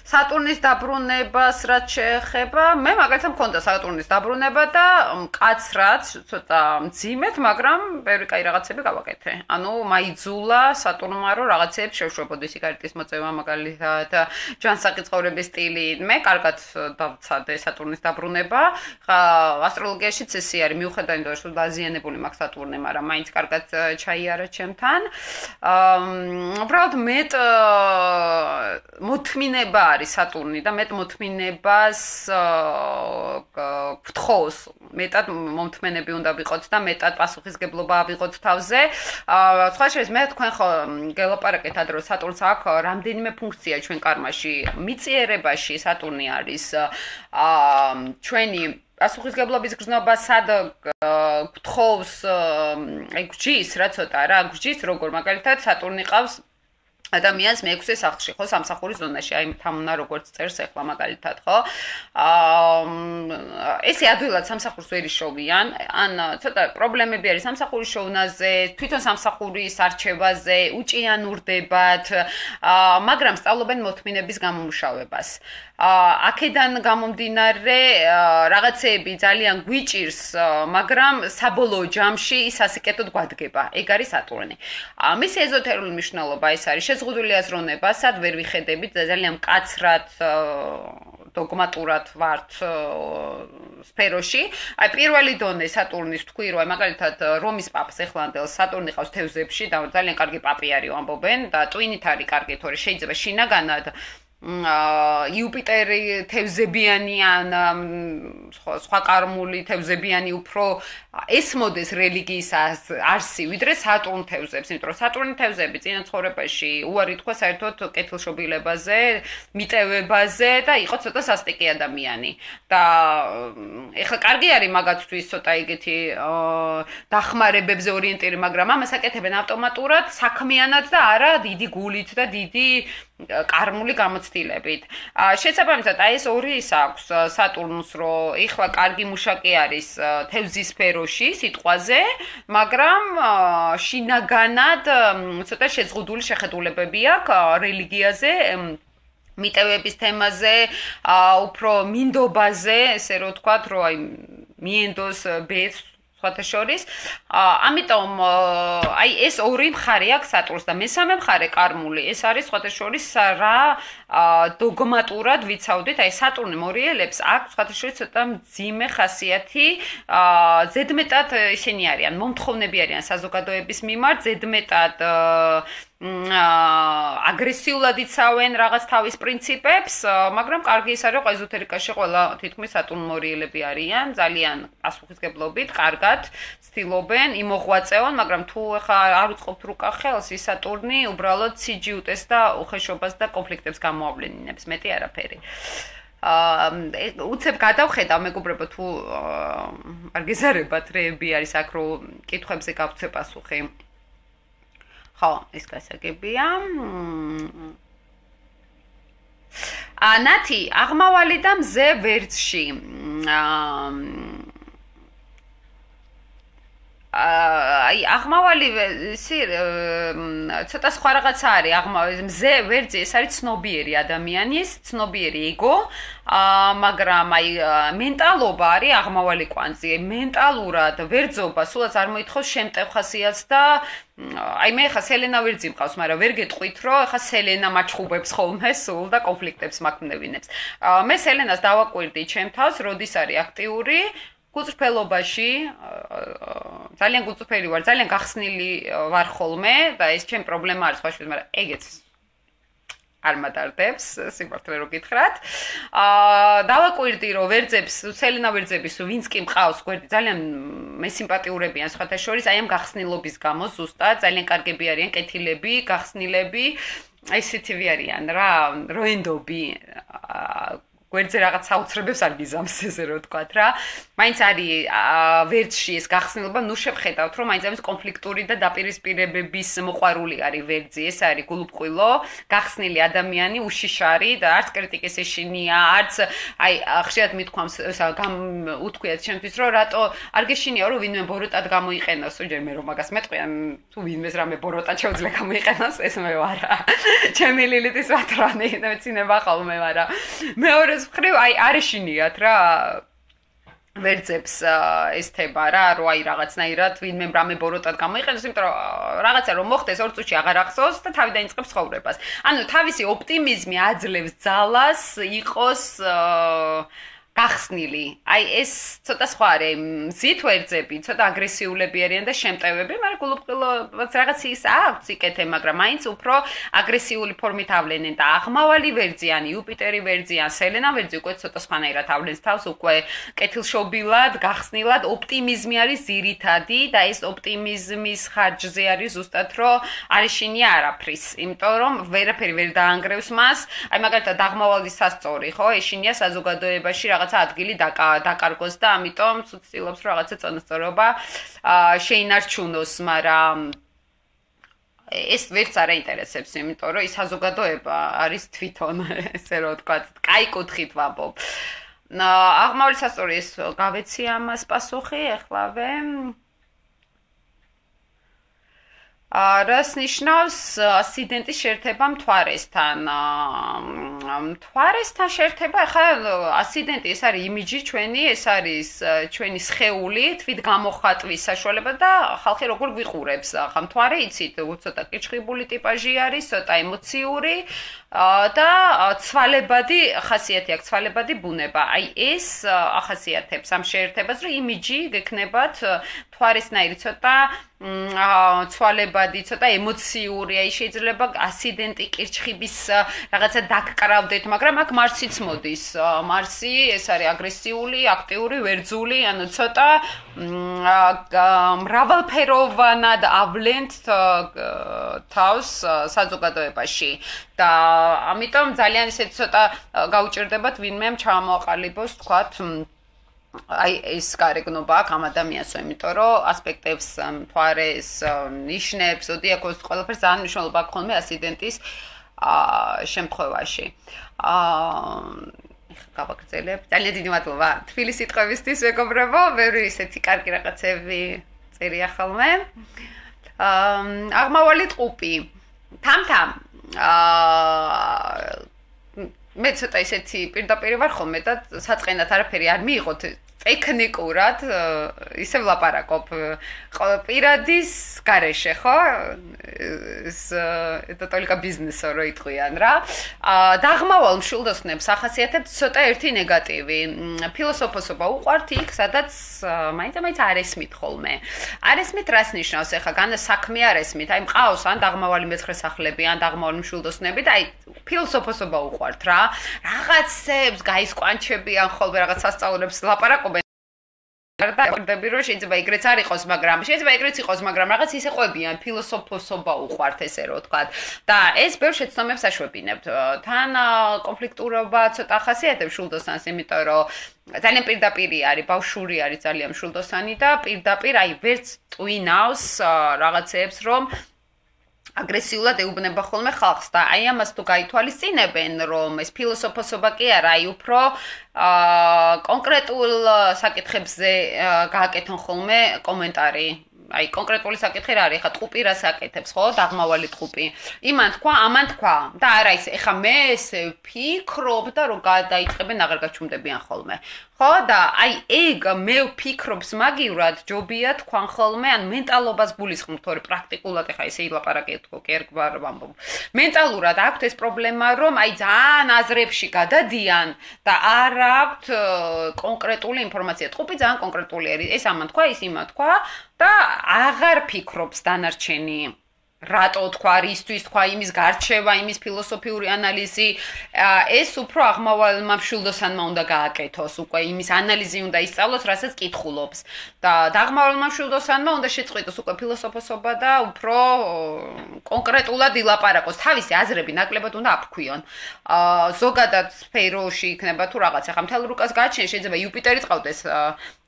სატურნის დაბრუნებას რაც შეეხება, მე მაგალითად მქონდა სატურნის დაბრუნება და მკაცრად ცოტა მძიმეთ, მაგრამ ბევრი კაი რაღაცები გავაკეთე. ანუ მაიძულა სატურნმა რომ რაღაცებს შევშვებოდი სიგარეტის მოწევა მაგალითად, ჯანსაღი სტილი. მე კარგად დავცადე სატურნის დაბრუნება. ხა ასტროლოგიაშიც ესე არის, მიუხედავად იმისა, რომ დაზიანებული მაქვს სატურნე, მაგრამ მაინც კარგად ჩაიარა ჩემთან. აა უბრალოდ მეტ მოთმინე მოთმინება არის სატურნი და მეტ მოთმინებას გთხოვს მეტად მომთმენები უნდა ვიყოთ და მეტად პასუხისგებლობა ავიღოთ თავზე. აა სხვა შეიძლება მე თქვენ ხო გელაპარაკეთ ადრო სატურნს აქვს რამდენიმე ფუნქცია ჩვენ კარმაში. მიწიერებაში სატურნი არის აა ჩვენი პასუხისგებლობის გრძნობა სად გთხოვს აი გჯის რა ცოტა რა გჯის როგორ მაგალითად სატურნი ყავს ადამიანს მე-6 სახლში ხო სამსახურის ზონაში აი თამუნა როგორც წერს ახლა მაგალითად ხო? აა ესე ადვილად სამსახურს ვერ იშოვიან ან ცოტა პრობლემები არის სამსახურის შოვნაზე თვითონ სამსახურის არჩევაზე უჭიანურდებათ აა მაგრამ სწავლობენ მოთმინების გამომუშავებას. აა აქედან გამომდინარე რაღაცეები ძალიან გვიჭირს მაგრამ საბოლოო ჯამში ის ასიკეთოდ გვადგება. ეგ არის სატურნი. აა მისი ეზოთერული მნიშვნელობა ეს არის შეზღუდული აზროვნება, სად ვერ ვიხედებით და ძალიან მკაცრად დოგმატურად ვართ სფეროში. აი პირველი დონე სატურნის თქვი რომ აი მაგალითად რომის პაპს ეხლანდელ სატურნი ყავს თევზებში და ძალიან კარგი პაპი არის ამბობენ და ტვინით არის კარგი თორე შეიძლება შინაგანად იუპიტერი თევზებიანი ან სხვა კარმული თევზებიანი უფრო ესმოდეს რელიგიის არსი ვიდრე სატურნ თევზებს, იმიტომ რომ სატურნი თევზები წინა ცხოვრებაში უარი თქვა საერთოდ კეთილშობილებაზე, მიტევებაზე და იყო ცოტა სასტიკი ადამიანი. და ეხლა კარგი არის მაგათთვის ცოტა ეგეთი დახმარებებზე ორიენტირი, მაგრამ ამას აკეთებენ ავტომატურად, საქმიანად და არა დიდი გულით და დიდი კარმული გამოცდილებით. შესაბამისად, აი ეს ორი ის აქვს სატურნს, რომ ეხლა კარგი მუშაკი არის თევზის სფეროში, სიტყვაზე, მაგრამ შინაგანად ცოტა შეზღუდული შეხედულებები აქვს რელიგიაზე. მიტევების თემაზე, უფრო მინდობაზე, ესე რომ ვთქვათ, რომ აი მიენდოს ბედს სხვათა შორის. ამიტომ აი ეს ორი მხარე აქვს სატურნს და მესამე მხარე კარმული. ეს არის სხვათა შორის რა დოგმატურად ვიცავდით, აი სატურნი მორიელებს აქვს სხვათა შორის ცოტა მძიმე ხასიათი. ზედმეტად ისინი არიან მომთხოვნები არიან საზოგადოების მიმართ, ზედმეტად აგრესიულად იცავენ რაღაც თავის პრინციპებს, მაგრამ კარგი ის არის, რომ ეზოთერიკაში ყველა თითქმის სატურნმორიელები არიან, ძალიან პასუხისგებლობით, კარგად ცდილობენ იმოღვაწეონ, მაგრამ თუ ახლა არ უწყობთ რუკა ხელს, ის სატურნი უბრალოდ CGUT-ს და უხეშობას და კონფლიქტებს გამოავლენინებს, მეტი არაფერი. აა უცებ გადავხედავ მეგობრებო თუ არ გეზარებათ რეები არის აქ რომ კითხვებზე გავცე პასუხი. ხო, ეს გასაგებია. ა ნათი, აღმავალი და მზე ვერცში. აა აი აღმავალი ისი ცოტა სხვა რაღაცა არის აღმავალი მზე ვერძი ეს არის ცნობიერი ადამიანის ცნობიერი ეგო მაგრამ აი მენტალობა არის აღმავალი კვანძი მენტალურად ვერძობა სულაც არ მოითხოვს შემტევ ხასიათს და აი მე ხა სელენა ვერძი მყავს მაგრამ ვერ გეტყვით რომ ხა სელენა მაჩხუბებს ხოლმე სულ და კონფლიქტებს მაქმნევინებს მე სელენას დავაკვირდი ჩემ თავს როდის არის აქტიური გუწფელობაში ძალიან გუწფელი ვარ, ძალიან გახსნილი ვარ ხოლმე და ეს ჩემ პრობლემა არის ხოშ, მაგრამ ეგეც არ მატარდებს, სიმართლე რო გითხრათ. აა დავაკვირდი რომ ვერძებს, სელინა ვერძების ვინც კი მყავს, გვერდი ძალიან მესიმპათიურებიან სხვათა შორის, აი ამ გახსნილობის გამო ზუსტად ძალიან კარგები არიან, კეთილები, გახსნილები. ესეთივე არიან რა, როენდობი აა გვერდზე რაღაც საოცრებებს არ გიზამს ესე რომ ვთქვათ რა. მაინც არის ვერდში ეს გახსნილობა, ნუ შევხედავთ რომ მაინც ამის კონფლიქტური და დაპირისპირებების მოყვარული არის ვერდზე. ეს არის გულუბყვილო, გახსნილი ადამიანი, უშიშარი და არც კრიტიკის ეშინია, არც აი ხშირად მithქვამს ესა უთქვიათ ჩემთვის რომ რატო არ გეშინია რომ ვინმე ბოროტად გამოიყენოს, ჯერ მე რომ მაგას მეტყვი ან თუ ვინმეს რამე ბოროტად შეუძლია გამოიყენოს, ეს მე ვარა. ჩემი ლილიტის ვატრანი და მეცინება ხოლმე ვარა. მეორე ეს ხრივ აი არეშინიათ რა ვერძებს ესთება რა რომ აი რაღაცნაირად ვინმე რამე ბოროტად გამოიყენოს იმიტომ რომ რაღაცა რომ მოხდეს ორ წუთში აღარ ახსოვს და თავი დაიწყებს ცხოვრებას. ანუ თავისი ოპტიმიზმი აძლევს ძალას იყოს გახსნილი. აი ეს ცოტა სხვა არის. მზით ვერძები, ცოტა აგრესიულები არიან და შემტევები, მაგრამ გულუბრყილობაც რაღაც ის აქვს იკეთე, მაგრამ მაინც უფრო აგრესიული ფორმით ავლენენ და აღმავალი ვერძიან, იუპიტერი ვერძიან, სელენა ვერძი უკვე ცოტა სხვანაირად ავლენს თავს, უკვე კეთილშობილად, გახსნილად, ოპტიმიზმი არის ძირითადი და ეს ოპტიმიზმის ხარჯზე არის ზუსტად რომ არის შინია არაფრის, იმიტომ რომ ვერაფერი ვერ დაანგრევს მას. აი მაგალითად აღმავალი სასწორი, ხო? ეშინია საზოგადოებაში რაღაც რაღაცა ადგილი დაკარგოს და ამიტომ ცდილობს რომ რაღაცა წონასწორობა შეინარჩუნოს, მაგრამ ეს ვერც არ აინტერესებს, იმიტომ რომ ის საზოგადოება არის თვითონ ესე რომ ვთქვა, კაი კუთხით ვამბობ. აღმავლის სასწორის გავეცი ამას პასუხი, ეხლავე რას ნიშნავს ასიდენტის შეერთება მთვარესთან? მთვარესთან შეერთება, ხა ასიდენტი ეს არის იმიჯი ჩვენი, ეს არის ჩვენი სხეული, თვით გამოხატვის საშუალება და ხალხი როგორ გვიყურებს. ხა მთვარე იცით, ცოტა კიჩხიბული ტიპაჟი არის, ცოტა ემოციური და ცვალებადი ხასიათი აქვს, ცვალებადი ბუნება. აი ეს ახასიათებს ამ შეერთებას, რომ იმიჯი გექნებათ მთვარესნაირი ცოტა ცვალებადი, ცოტა ემოციური, აი შეიძლება ასიდენტი კირჩხიბის რაღაცა დაკკრავდეთ, მაგრამ აქ მარსიც მოდის. მარსი ეს არის აგრესიული, აქტიური, ვერძული, ანუ ცოტა მრავალფეროვანად ავლენთ თავს საზოგადოებაში და ამიტომ ძალიან ისე ცოტა გაუჭirdებათ ვინმე ჩამოაყალიბოს, თქვათ აი ეს გარეგნობა აქ ამ ადამიანსო, იმიტომ რომ ასპექტებს მთვარეს ნიშნებს, ოდიაკოს ყველაფერს ძალიან მნიშვნელობა აქვს ხოლმე ასიდენტის აა შემთხვევაში. აა გავაგრძელებ. ძალიან დიდი მადლობა თბილისის სიტყვებისთვის, მეგობრებო, მე ისეთი კარგი რაღაცები წერია ხოლმე. აა აღმავალი ტყუპი. თამთამ აა მე ცოტა ისეთი პირდაპირ ვარ ხოლმე და საწყენად არაფერი არ მიიღოთ ტექნიკურად ისე ვლაპარაკობ პირადის გარეშე ხო ეს это только бизнесо რო იტყვიან რა დაღმავალ მშულდოსნებს ახასიათებთ ცოტა ერთი ნეგატივი ფილოსოფოსობა უყვართ იქ სადაც მაინც-მაინც არ ესმით ხოლმე არ ესმით რას ნიშნავს ეხა განა საქმე არ ესმით აი მყავს ან დაღმავალი მეცხრე სახლები ან დაღმავალი მშულდოსნები და აი ფილოსოფოსობა უყვართ რა რაღაცებს გაისკვანჩებიან ხოლმე რაღაც სასწაულებს ლაპარაკობენ და ვიდები რომ შეიძლება ეგრეც არ იყოს, მაგრამ შეიძლება ეგრეც იყოს, მაგრამ რაღაც ისე ყვებიან, ფილოსოფოსობა უყვართ ესე რომ ვთქვა. და ეს ბევრ შეცდომებს აშვებინებთ. თან კონფლიქტურობა ცოტა ხასიათებს შულდოსანს, იმიტომ რომ ძალიან პირდაპირი არის, ბავშვური არის ძალიან შულდოსანი და პირდაპირ აი ვერც ტვინავს რაღაცებს რომ აგრესიულად ეუბნება ხოლმე ხალხს და აი ამას თუ გაითვალისწინებენ რომ ეს ფილოსოფოსობა კი არა აი უფრო აა კონკრეტულ საკითხებზე გააკეთონ ხოლმე კომენტარი აი კონკრეტული საკითხი რა არის? ხა ტყუპი რა საკეთებს ხო? დაღმავალი ტყუპი. იმან თქვა ამან თქვა. და არა ის ეხა მე ესე ფიქრობ და რომ გადაიწებენ აღარ გაჩუმდებიან ხოლმე. ხო? და აი ეგ მე ვფიქრობს მაგივრად ჯობია თქვან ხოლმე ან მენტალობას გულისხმობ თორე პრაქტიკულად ეხა ესე ილაპარაკეთ თქო კერგვარ ვამბობ. მენტალურად აქვს ეს პრობლემა რომ აი ძალიან აზრებში გადადიან და არ აქვს კონკრეტული ინფორმაცია. ტყუპი ძალიან კონკრეტული არის ეს ამან თქვა ის იმან თქვა და აღარ ფიქრობს დანარჩენი რატო თქვა რისთვის თქვა იმის გარჩევა იმის ფილოსოფიური ანალიზი? ეს უფრო აღმავალმა მშულდოსანმა უნდა გააკეთოს უკვე იმის ანალიზი უნდა ისწავლოს რასაც კითხულობს. და დაღმავალმა მშულდოსანმა უნდა შეწყვიტოს უკვე ფილოსოფოსობა და უფრო კონკრეტულად ილაპარაკოს. თავისი აზრები ნაკლებად უნდა აფქვიონ. ზოგადად სფეროში იქნება თუ რაღაც ახლა მთელ რუკას გაჩენ შეიძლება იუპიტერი წავდეს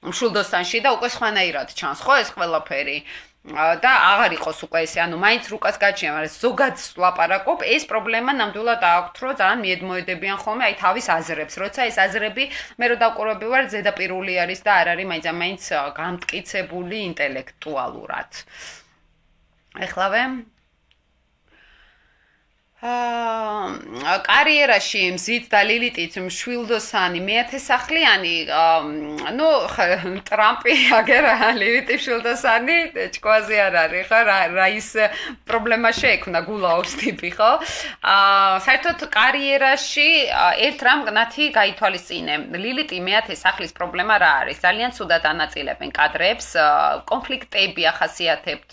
მშულდოსანში და უკვე სხვანაირად ჩანს ხო ეს ყველაფერი და აღარ იყოს უკვე ესე, ანუ მაინც რუკას გაჩიან, მაგრამ ზოგადად ლაპარაკობ, ეს პრობლემა ნამდვილად აქვს, რომ ძალიან მიედმოედებიან ხოლმე აი თავის აზრებს, როცა ეს აზრები მე რო დავყურები ვარ, ზედაპირული არის და არ არის მაინც მაინც გამტკიცებული ინტელექტუალურად. ეხლავე აა კარიერაში მზით და ლილიტით მშვილდოსანი მეათე სახლიანი ნუ ტრამპი აგერა ლილიტი მშვილდოსანი ჭკვაზე არ არის ხო? რა ის პრობლემა შეექნა გულაოს ტიპი ხო? აა საერთოდ კარიერაში ერთ რამ ნათი გაითვალისწინე. ლილიტი მეათე სახლის პრობლემა რა არის? ძალიან ცუდად ანაწილებენ კადრებს კონფლიქტები ახასიათებთ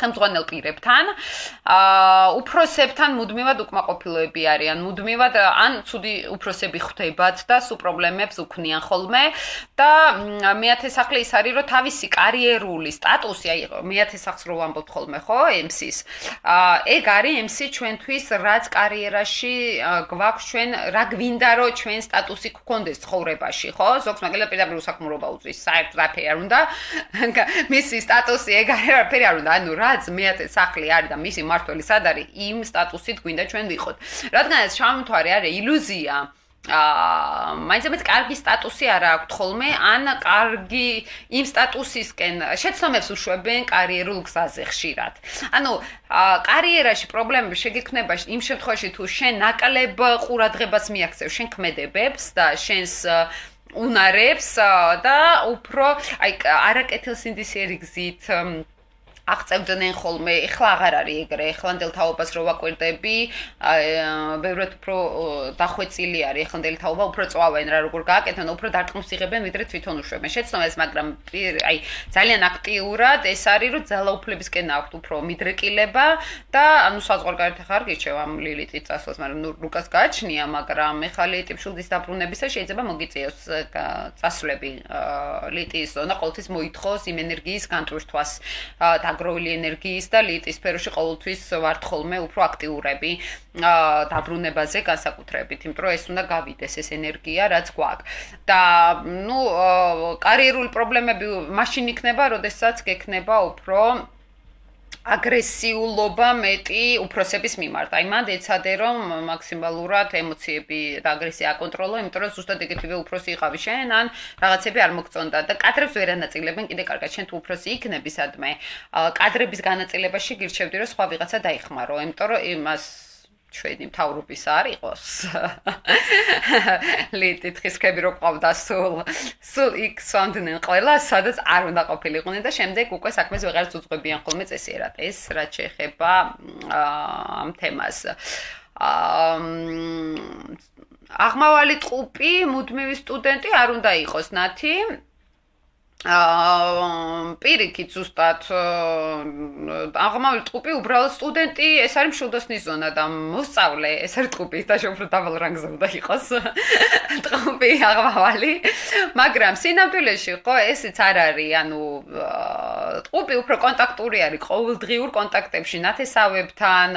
ხელმძღვანელ პირებთან აა უფროსებთან მუდ მუდმივად უკმაყოფილოები არიან, მუდმივად ან ცუდი უფროსები ხვდებათ და სუ პრობლემებს უქმნიან ხოლმე და მეათე სახლი ის არის, რომ თავისი კარიერული სტატუსი, აი მეათე სახლს რო ვამბობთ ხოლმე, ხო, MC-ს. აა ეგ არის MC ჩვენთვის, რაც კარიერაში გვაქვს ჩვენ, რა გვინდა რომ ჩვენ სტატუსი გქონდეს ცხოვრებაში, ხო? ზოგს მაგალითად პირდაპირ უსაქმურობა უწვის, საერთოდ აფერი არ უნდა. მისი სტატუსი ეგ არის, აფერი არ უნდა. ანუ რაც მეათე სახლი არის და მისი მართველი სად არის, იმ სტატუსით გვინდა ჩვენ ვიყოთ. რადგანაც შამთვარი არის ილუზია. აა მაინც კარგი სტატუსი არ აქვს ხოლმე ან კარგი იმ სტატუსისკენ შეცდომებს უშვებენ კარიერულ გზაზე ხშირად. ანუ კარიერაში პრობლემები შეგექნება იმ შემთხვევაში თუ შენ ნაკლებ ყურადღებას მიაქცევ შენ ქმედებებს და შენს უნარებს და უფრო აი არაკეთილსინდისიერი გზით აღწევდნენ ხოლმე, ეხლა აღარ არის ეგრე, ეხლანდელ თაობას რო ვაკვირდები, ბევრად უფრო დახვეწილი არის ეხლანდელი თაობა, უფრო წვავენ რა როგორ გააკეთონ, უფრო დარტყმს იღებენ ვიდრე თვითონ უშვებენ. შეცნობს, მაგრამ აი ძალიან აქტიურად ეს არის, რომ ძალაუფლებისკენ აქვთ უფრო მიდრეკილება და ანუ საზღვარგარეთ ხარ გიჩევ ამ ლილიტის წასვლას, მაგრამ ნუ რუკას გააჩნია, მაგრამ ეხლა ლიტი შულდის დაბრუნებისა შეიძლება მოგიწიოს წასვლები ლიტის ზონა ყოველთვის მოითხოვს იმ ენერგიის განტვირთვას და აგროვილი ენერგიის და ლიტის სფეროში ყოველთვის ვართ ხოლმე უფრო აქტიურები დაბრუნებაზე განსაკუთრებით, იმიტომ რომ ეს უნდა გავიდეს ეს ენერგია, რაც გვაქვს. და ნუ კარიერული პრობლემები მაშინ იქნება, როდესაც გექნება უფრო აგრესიულობა მეტი უფროსების მიმართ. აი მანდ ეცადე რომ მაქსიმალურად ემოციები და აგრესია აკონტროლო, იმიტომ რომ ზუსტად ეგეთივე უფროსი იყავი შენ, ან რაღაცები არ მოგწონდა და კადრებს ვერ ანაწილებენ, კიდე კარგად შენ თუ უფროსი იქნები სადმე, კადრების განაწილებაში გირჩევდი რომ სხვა ვიღაცა დაიხმარო, იმიტომ რომ იმას ჩვენი მთავრობის არ იყოს. ლიტი თხისკები რო ყავდა სულ. სულ იქ სვანდნენ ყველა, სადაც არ უნდა ყოფილიყვნენ და შემდეგ უკვე საქმეს ვეღარ წუწყვებიან ხოლმე წესიერად. ეს რაც შეეხება ამ თემას. აა აღმავალი ტყუპი მუდმივი სტუდენტი არ უნდა იყოს ნათი. აა პირიქით ზუსტად აღმავი ტყუპი უბრალოდ სტუდენტი ეს არის მშულდოსნის ზონა და მოსწავლე ეს არის ტყუპი და უფრო დაბალ რანგზე უნდა იყოს. ტყუპი აღმავალი. მაგრამ სინამდვილეში ხო ესეც არ არის ანუ ტყუპი უფრო კონტაქტური არის ყოველდღიურ კონტაქტებში ნათესავებთან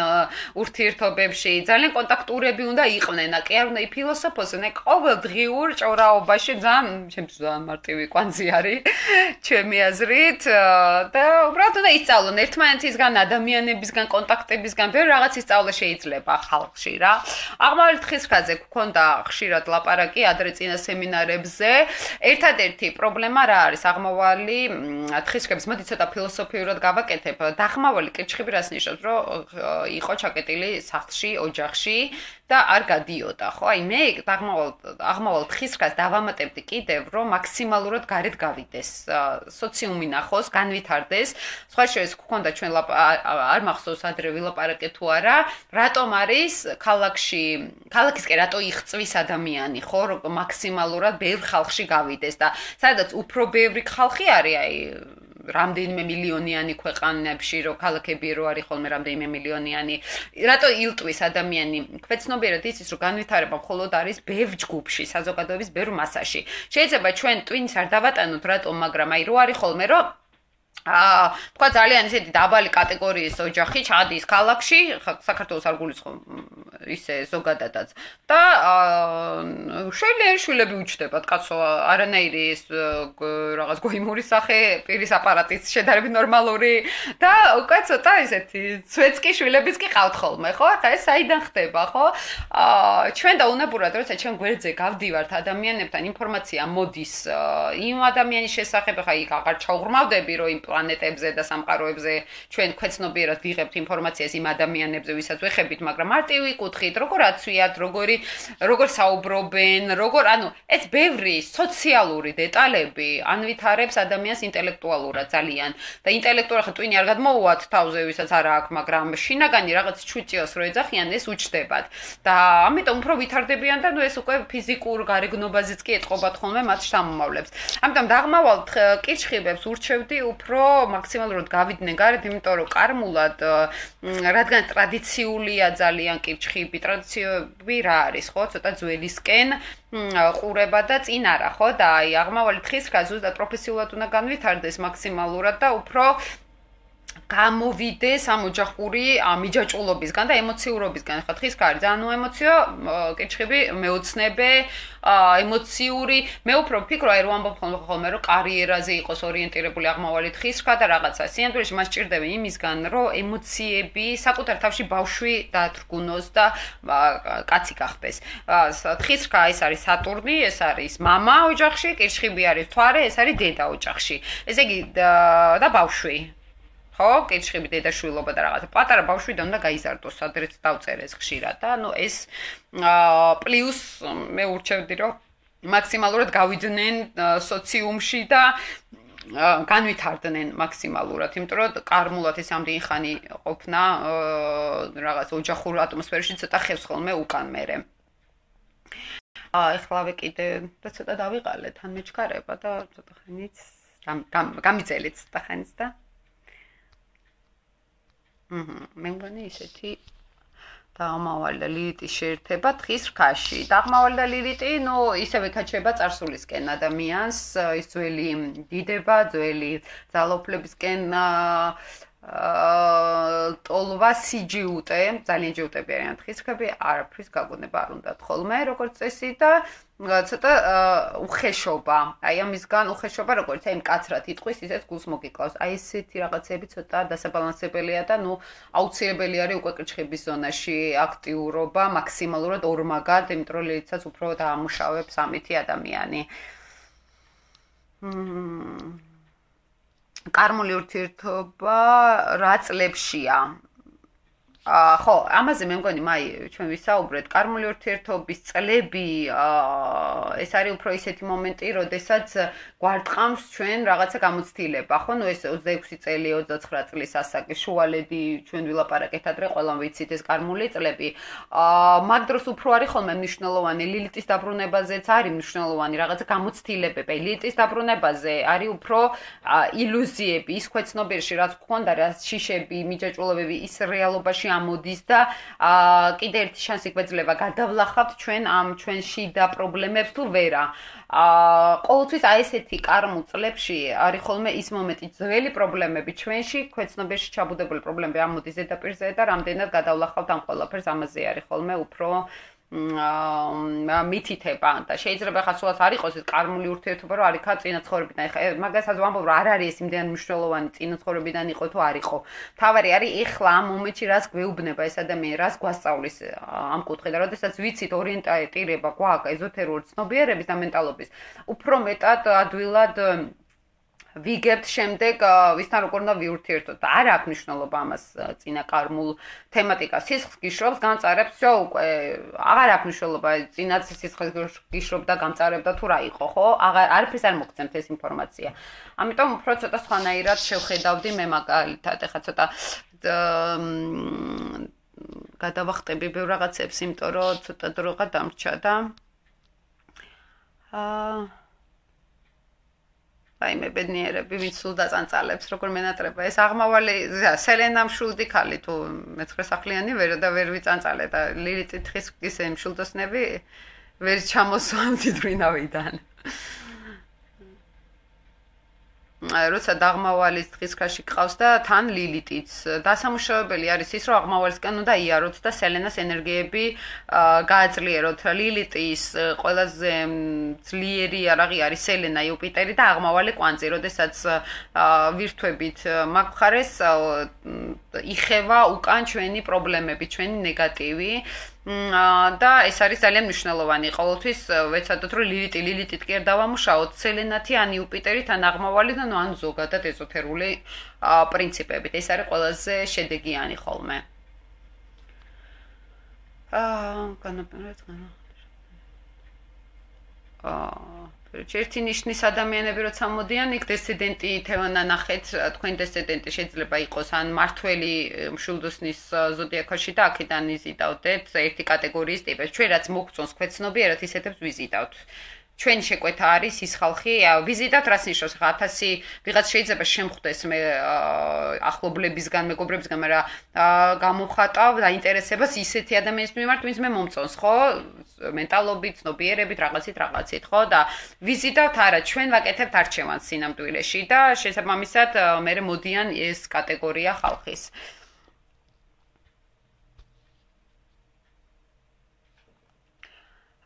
ურთიერთობებში. ძალიან კონტაქტურები უნდა იყვნენ. კი არ უნდა იფილოსოფოსონ ყოველდღიურ ჭორაობაში ძალიან ჩემთვის ძალიან მარტივი კვანძი არის ჩემი აზრით და უბრალოდ უნდა ისწავლონ ერთმანეთისგან ადამიანებისგან კონტაქტებისგან ბევრ რაღაც ისწავლა შეიძლება ხალხში რა. აღმავალი თხისქაზე გქონდა ხშირად ლაპარაკი ადრე წინა სემინარებზე. ერთადერთი პრობლემა რა არის? აღმავალი თხისქებს მოდი ცოტა ფილოსოფიურად გავაკეთებ. დაღმავალი კირჩხიბი რას ნიშნავს? რომ იყო ჩაკეტილი სახლში ოჯახში და არ გადიოდა ხო? აი მე დაღმავალ აღმავალ თხისქას დავამატებდი კიდევ რომ მაქსიმალურად გარეთ გავიდეს სოციუმი ნახოს განვითარდეს. სხვა შეიძლება გქონდა ჩვენ არ მახსოვს ადრე ვილაპარაკე თუ არა. რატომ არის ქალაქში ქალაქისკენ რატო იღწვის ადამიანი ხო? მაქსიმალურად ბევრ ხალხში გავიდეს და სადაც უფრო ბევრი ხალხი არის აი რამდენიმე მილიონიანი ქვეყანებში რო ქალაქები რო არის ხოლმე რამდენიმე მილიონიანი. რატო ილტვის ადამიანი? ქვეცნობიერად იცის რომ განვითარება მხოლოდ არის ბევრ ჯგუფში საზოგადოების ბევრ მასაში. შეიძლება ჩვენ ტვინს არ დავატანოთ რატომ მაგრამ აი რო არის ხოლმე რომ აა თქვა ძალიან ისეთი დაბალი კატეგორიის ოჯახი ჩადის ქალაქში საქართველოს არ გულისხმობ ისე ზოგადადაც. და შეიძლება შვილები უჩნდებათ, კაცო, არანაირი ეს რაღაც გოიმური სახე პირის აპარატის შედარებით ნორმალური და უკვე ცოტა ისეთი ცვეცკი შვილებიც კი ყავთ ხოლმე, ხო? ხა ეს საიდან ხდება, ხო? აა ჩვენ და უნებურად როცა ჩვენ გვერდზე გავდივართ ადამიანებთან ინფორმაცია მოდის იმ ადამიანის შესახებ, ხა იქ აღარ ჩაუღრმავდები, რომ პლანეტებზე და სამყაროებზე ჩვენ ქვეცნობიერად ვიღებთ ინფორმაციას იმ ადამიანებზე, ვისაც ვეხებით, მაგრამ მარტივი კუთხით, როგორ აცვიათ, როგორი როგორ საუბრობენ, როგორ, ანუ ეს ბევრი სოციალური დეტალები ანვითარებს ადამიანს ინტელექტუალურად ძალიან და ინტელექტუალურად ხა ტვინი არ გადმოუვათ თავზე, ვისაც არ აქვს, მაგრამ შინაგანი რაღაც ჩუჭიოს რო ეძახიან, ეს უჩნდებათ. და ამიტომ უფრო ვითარდებიან და ნუ ეს უკვე ფიზიკურ გარეგნობაზეც კი ეთყობათ ხოლმე მათ შთამომავლებს. ამიტომ დაღმავალთ კირჩხიბებს ურჩევდი უფრო მაქსიმალურად გავიდნენ გარეთ, იმიტომ რომ კარმულად რადგან ტრადიციულია ძალიან კირჩხიბი, ტრადიციები რა არის, ხო? ცოტა ძველისკენ ყურება და წინ არა, ხო? და აი აღმავალი თხის ხა ზუსტად პროფესიულად უნდა განვითარდეს მაქსიმალურად და უფრო გამოვიდეს ამ ოჯახური მიჯაჭულობისგან და ემოციურობისგან. ხა თხის ხარ ძალიან ემოციო, კეჩხები, მეოცნებე, ემოციური. მე უფრო ვფიქრო, აი რომ ამბობ ხოლმე რომ კარიერაზე იყოს ორიენტირებული აღმავალი თხის ხა და რაღაცა. სიამდვილეში მას ჭირდება იმისგან, რომ ემოციები საკუთარ თავში ბავშვი დაათრგუნოს და კაცი გახდეს. თხის ხა ეს არის სატურნი, ეს არის мама ოჯახში, კეჩხები არის თვარე, ეს არის დედა ოჯახში. ესე იგი და ბავშვი ხო, კითხები დედაშვილობა და რაღაცა. პატარა ბავშვი და უნდა გაიზარდოს, სადღაც დავწერეს ხშირად და ანუ ეს პლუს მე ურჩევდი რომ მაქსიმალურად გავიდნენ სოციუმში და განვითარდნენ მაქსიმალურად, იმიტომ რომ კარმულად ეს ამდენი ხანი ყოფნა რაღაც ოჯახურ ატმოსფეროში ცოტა ხევს ხოლმე უკან მერე. აა ეხლავე კიდე და ცოტა დავიყალე თან მეჩქარება და ცოტა ხანიც გამიძელეთ ცოტა ხანიც და მე მგონი ისეთი დაღმავალი და ლილიტის შეერთება თხის რქაში. დაღმავალი და ლილიტი, ну, ისევე ქაჩება царსულისკენ ადამიანს, ის ძველი დიდება, ძველი ძალოფლებისკენ აა ტოლვა სიჯიუტე, ძალიან ჯიუტები არიან თხის რქები, არაფრის გაგონება არ უნდათ ხოლმე, როგორც წესი და ცოტა უხეშობა. აი ამისგან უხეშობა როგორც აი მკაცრად იტყვის, ისეც გულს მოგიკლავს. აი ესეთი რაღაცები ცოტა დასაბალანსებელია და ნუ აუცილებელი არის უკვე კრჩხების ზონაში აქტიურობა მაქსიმალურად ორმაგად, იმიტომ რომ ლეიცაც უფრო დაამუშავებს ამითი ადამიანი. მმ კარმული ურთიერთობა რა წლებშია? აა ხო, ამაზე მე მგონი მაი ჩვენ ვისაუბრეთ, კარმული ურთიერთობის წლები, აა ეს არის უფრო ისეთი მომენტი, როდესაც გვარტყამს ჩვენ რაღაცა გამოცდილება, ხო? ნუ ეს 26 წელი, 29 წლის ასაკი, შუალედი ჩვენ ვილაპარაკეთ ადრე, ყველამ ვიცით ეს კარმული წლები. აა მაგ დროს უფრო არის ხოლმე მნიშვნელოვანი ლილიტის დაბრუნებაზეც არის მნიშვნელოვანი რაღაცა გამოცდილებები. ლილიტის დაბრუნებაზე არის უფრო ილუზიები, ის ქვეცნობიერში რაც გქონდა, რა შიშები, მიჯაჭულობები, ის რეალობაში გამოდის და კიდე ერთი შანსი გვეძლება გადავლახავთ ჩვენ ამ ჩვენში და პრობლემებს თუ ვერა. აა ყოველთვის აი ესეთი კარმულ წლებში არის ხოლმე ის მომენტი ძველი პრობლემები ჩვენში, ქვეცნობიერში ჩაბუდებული პრობლემები ამოდის ზედაპირზე და რამდენად გადავლახავთ ამ ყველაფერს ამაზე არის ხოლმე უფრო მითითება და შეიძლება ხა სულაც არ იყოს ეს კარმული ურთიერთობა რომ არიქა წინა ცხოვრებიდან. ხა მაგასაც ვამბობ რომ არ არის ეს იმდენ მნიშვნელოვანი წინა ცხოვრებიდან იყო თუ არ იყო. თავარი არის ეხლა ამ მომენტში რას გვეუბნება ეს ადამიანი რას გვასწავლის ამ კუთხიდან როდესაც ვიცით ორიენტირება გვაქვს ეზოთერული ცნობიერების და მენტალობის. უფრო მეტად ადვილად ვიგებთ შემდეგ ვისთან როგორ უნდა ვიურთიერთოთ. არ აქვს მნიშვნელობა ამას წინა კარმულ თემატიკას. სისხლს გიშრობს, გამწარებს, შო უკვე აღარ აქვს მნიშვნელობა წინა სისხლს გიშრობდა, გამწარებდა თუ რა იყო, ხო? აღარ არაფერს არ მოგცემთ ეს ინფორმაცია. ამიტომ უფრო ცოტა სხვანაირად შევხედავდი მე მაგალითად, ეხა ცოტა გადავახტები ბევრ რაღაცებს, იმიტომ რომ ცოტა დროა დამრჩა და აა აი მე ბედნიერები ვინც სულ დაწანწალებს როგორ მენატრება. ეს აღმავალი სელენა მშულდი ხალი თუ მეცხრე სახლიანი ვერ და ვერ ვიწანწალე. და ლილიტი თხის ისე მშულდოსნები ვერ ჩამოსვამდი დრინავიდან როცა დაღმავალის დღის ქაში ყავს და თან ლილიტიც. დასამუშავებელი არის ის, რომ აღმავალისკენ უნდა იაროთ და სელენას ენერგიები გააძლიეროთ. ლილიტის ყველაზე ძლიერი არაღი არის სელენა, იუპიტერი და აღმავალი კვანძი, როდესაც ვირთვებით მაგხარეს იხევა უკან ჩვენი პრობლემები, ჩვენი ნეგატივი. და ეს არის ძალიან მნიშვნელოვანი. ყოველთვის ვეცადოთ რომ ლილიტი ლილიტით კი არ დავამუშაოთ, სელენათი ან იუპიტერით ან აღმავალი და ან ზოგადად ეზოთერული პრინციპებით. ეს არის ყველაზე შედეგიანი ხოლმე. აა, განაპირობეთ, განა. აა ერთი ნიშნის ადამიანები როცა მოდიან იქ დესიდენტი თევანა ნახეთ თქვენ დესიდენტი შეიძლება იყოს ან მართველი მშულდოსნის ზოდიაქოში და აქედან იზიდავდეთ ერთი კატეგორიის ტიპებს. ჩვენ რაც მოგწონს ქვეცნობიერად ისეთებს ვიზიდავთ ჩვენ შეკვეთა არის ის ხალხი ვიზიტად რას ნიშნავს ხა 1000 ვიღაც შეიძლება შემხვდეს მე ახლობლებისგან მეგობრებისგან მაგრამ გამოხატავ დაინტერესებას ისეთი ადამიანის მიმართ ვინც მე მომწონს ხო? მენტალობით ცნობიერებით რაღაცით რაღაცით ხო? და ვიზიტად არა ჩვენ ვაკეთებთ არჩევანს სინამდვილეში და შესაბამისად მე მოდიან ეს კატეგორია ხალხის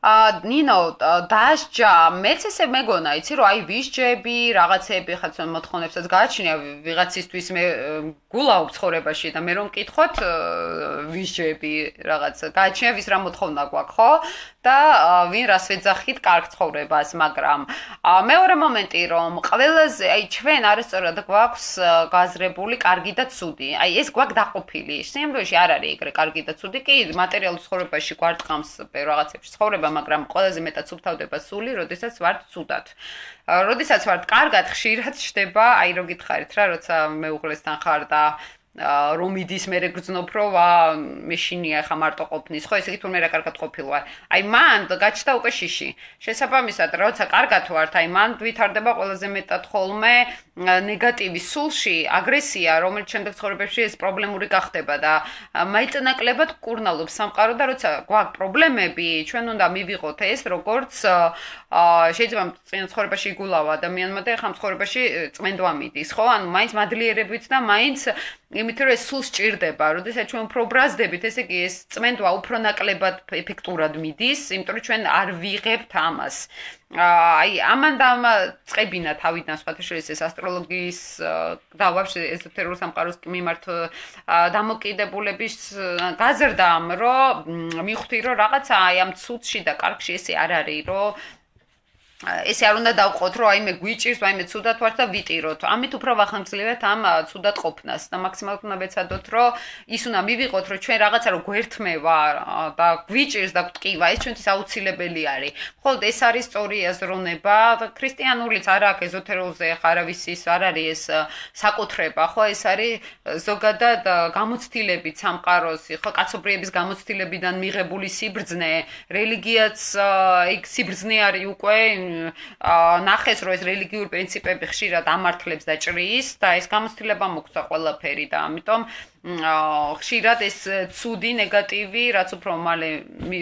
ა ნინო დასჯა მეც ესე მეგონა იცი რომ აი ვისჯები რაღაცები ხაც მოთხოვნებსაც გააჩნია ვიღაცისთვის მე გულაობ ცხოვრებაში და მე რომ მკითხოთ ვისჯები რაღაც გააჩნია ვის რა მოთხოვნა გვაქვს ხო? და ვინ რას ეძახით კარგ ცხოვრებას მაგრამ მეორე მომენტი რომ ყველაზე აი ჩვენ არასწორად გვაქვს გაზრებული კარგი და ცუდი. აი ეს გვაქვს დაყოფილი. სიმბოლოში არ არის ეგრე კარგი და ცუდი. კი მატერიალურ ცხოვრებაში გვარტყამს რაღაცებში ცხოვრება მაგრამ ყველაზე მეტად ცუთავდება სული, როდესაც ვართ ცუდად. როდესაც ვართ კარგად, ხშირად ჩდება, აი რო გითხარით რა, როცა მეუღლესთან ხარ და are რომ იდის მე რეგრძნობ რომ ვა მეშინია ხა მარტო ყოფნის. ხო ესე იგი თუნდაც რა კარგად ყოფილვა აი მან გაჩნდა უკვე შიში. შესაბამისად როცა კარგად ვართ აი მან ვითარდება ყველაზე მეტად ხოლმე ნეგატივი სულში აგრესია რომელიც შემდეგ ცხოვრებაში ეს პრობლემური გახდება და მაიწნაკლებად კურნალობს სამყარო და როცა გვაქვს პრობლემები ჩვენ უნდა მივიღოთ ეს როგორც შეიძლება წინ ცხოვრებაში იგულავა ადამიანმა და ხამ ცხოვრებაში წმენდვა მიდის ხო? ანუ მაინც მადლიერებით და მაინც იმით რომ ეს სულ სჭირდება, როდესაც ჩვენ უფრო ბრაზდებით, ესე იგი ეს წმენდვა უფრო ნაკლებად ეფექტურად მიდის, იმიტომ რომ ჩვენ არ ვიღებთ ამას. აი, ამან და ამ წებინა თავიდან სხვათა შორის ეს ასტროლოგიის და ვაფშე ეზოთერულ სამყაროს მიმართ დამოკიდებულების გაზრდა, რომ მივხვდი რომ რაღაცა აი ამ ცუდში და კარგში ესე არ არის, რომ ესე არ უნდა დავყოთ, რომ აი მე გვიჭირს, აი მე ცუდად ვარ და ვიტიროთ. ამით უფრო ვახანგრძლივეთ ამ ცუდად ყოფნას და მაქსიმალურად უნდა ვეცადოთ, რომ ის უნდა მივიღოთ, რომ ჩვენ რაღაცა რო გვერთმევა და გვიჭირს და გვტკივა, ეს ჩვენთვის აუცილებელი არის. ხოლოდ ეს არის სწორი აზროვნება ქრისტიანულიც არ აქვს ეზოთერულზე ხარავისის არ არის ეს საკუთრება, ხო? ეს არის ზოგადად გამოცდილებით სამყაროს, ხო, კაცობრიობის გამოცდილებიდან მიღებული სიბრძნე, რელიგიაც იქ სიბრძნე არის უკვე ნახეს რომ ეს რელიგიური პრინციპები ხშირად ამართლებს და ჭრის და ეს გამოცდილება მოგცა ყველაფერი და ამიტომ ხშირად ეს ცუდი ნეგატივი რაც უფრო მალე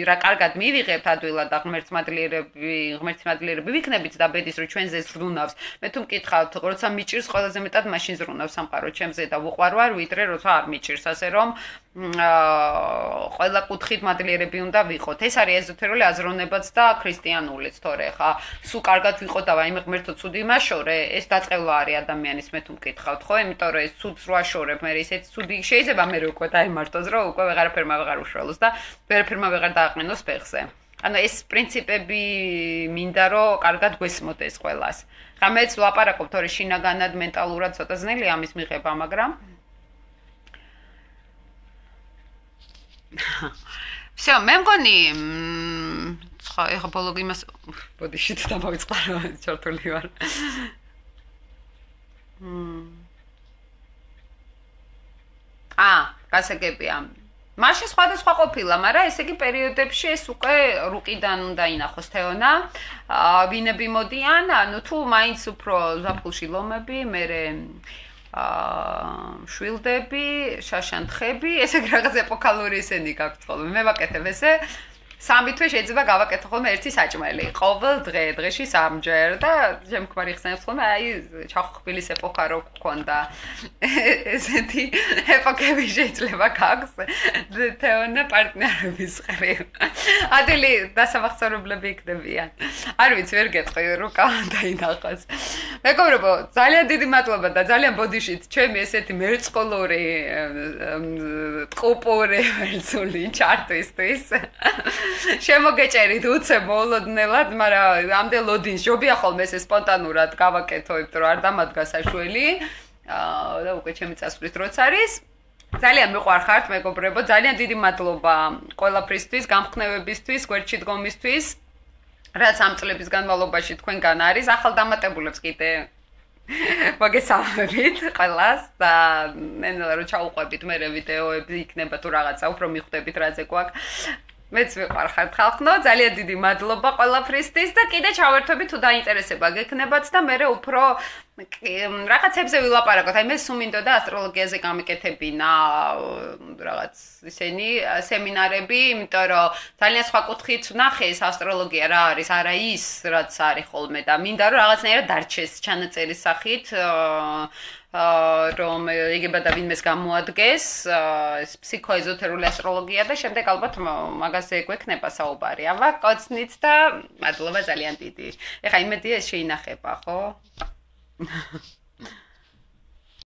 რა კარგად მივიღებთ ადვილად და ღმერთმადლიერები ღმერთმადლიერები ვიქნებით და ბედის რომ ჩვენზე ზრუნავს მე თუ მკითხავთ როცა მიჭირს ყველაზე მეტად მაშინ ზრუნავს სამყარო. ჩემზე და უყვარ ვარ ვიდრე როცა არ მიჭირს. ასე რომ აა ყველა კუთხით მადლიერები უნდა ვიყოთ. ეს არის ეზოთერული აზროვნებაც და ქრისტიანულიც თორე ხა. სულ კარგად ვიყოთ და ვაიმე ღმერთო ცუდი მაშორე ეს დაწყევა არის ადამიანის მე თუ მკითხავთ ხო? იმიტომ რომ ეს ცუდს რო აშორებ მე ისეთ ცუდი შეიძლება მე უკვე დაიმარტოს რომ უკვე ვეღარაფერმა ვეღარ უშველოს და ვერაფერმა ვეღარ დააყენოს ფეხზე. ანუ ეს პრინციპები მინდა რომ კარგად გვესმოდეს ყველას. ღამეც ვლაპარაკობ თორე შინაგანად მენტალურად ცოტა ძნელი ამის მიღება, მაგრამ всё, მე მგონი ხო, ეხა ბოლოგ იმას ბოდი შეთ დამოვიწყარო, ჩართული ვარ. მმ აა, გასაგებია. მაშინ სხვადასხვა ყოფილა, მაგრამ ესე იგი პერიოდებში ეს უკვე რუკიდან უნდა ინახოს თეონა. აა, ვინები მოდიან, ანუ თუ მაინც უფრო ზაფხულში ლომები, მე აა, შვილდები, შაშანთხები, ესე იგი რაღაც ეპოქალური ესენი გაქვს ხოლმე. მე ვაკეთებ ესე. სამი თვე შეიძლება გავაკეთო ხოლმე ერთი საჭმელი. ყოველ დღე, დღეში სამჯერ და შემქმარი ხსენებს ხოლმე აი ჩახხბილის ეპოქა რო გქონდა. ესეთი ეპოქები შეიძლება გაქვს თეონა პარტნიორების ხრი. ადილი დასამახსოვრებლები იქნებიან. არ ვიცი, ვერ გეტყვი რო კავანტაინახოს. მეგობრებო, ძალიან დიდი მადლობა და ძალიან ბოდიშით ჩემი ესეთი მერწყოლური ტყუპური ვერსული ჩარტვისთვის. შემოგეჭერით უცე მოლოდნელად, მაგრამ ამდე ლოდინს ჯობია ხოლმე ეს სპონტანურად გავაკეთო, იმიტომ რომ არ დამადგა საშველი. აა და უკვე ჩემი წასვლის დროც არის. ძალიან მიყვარხართ მეგობრებო, ძალიან დიდი მადლობა ყველაფრისთვის, გამხნევებისთვის, გვერდში დგომისთვის. რაც ამ წლების განმავლობაში თქვენგან არის, ახალ დამატებულებს კიდე მოგესალმებით ყველას და მენელა რო ჩაუყვებით მე ვიდეოები იქნება თუ რაღაცა უფრო მიხვდებით რა ზე გვაქვს მეც ვიყარხარ ხალხნო ძალიან დიდი მადლობა ყველაფრისთვის და კიდე ჩავერთვები თუ დაინტერესება გექნებათ და მე უფრო რაღაცებზე ვილაპარაკოთ. აი მე სუმინდოდა ასტროლოგიაზე გამიკეთებინა რაღაც ისენი სემინარები, იმიტომ რომ ძალიან სხვა კუთხით ვნახე ეს ასტროლოგია რა არის, არა ის, რაც არის ხოლმე და მინდა რომ რაღაცნაირად დარჩეს ჩანაწერის სახით აა რომ იგება და ვინმეს გამოადგეს ეს ფსიქოეზოთერული ასტროლოგია და შემდეგ ალბათ მაგაზე გვექნება საუბარი. აბა კოცნით და მადლობა ძალიან დიდი. ეხა იმედია შეინახება, ხო? Ha.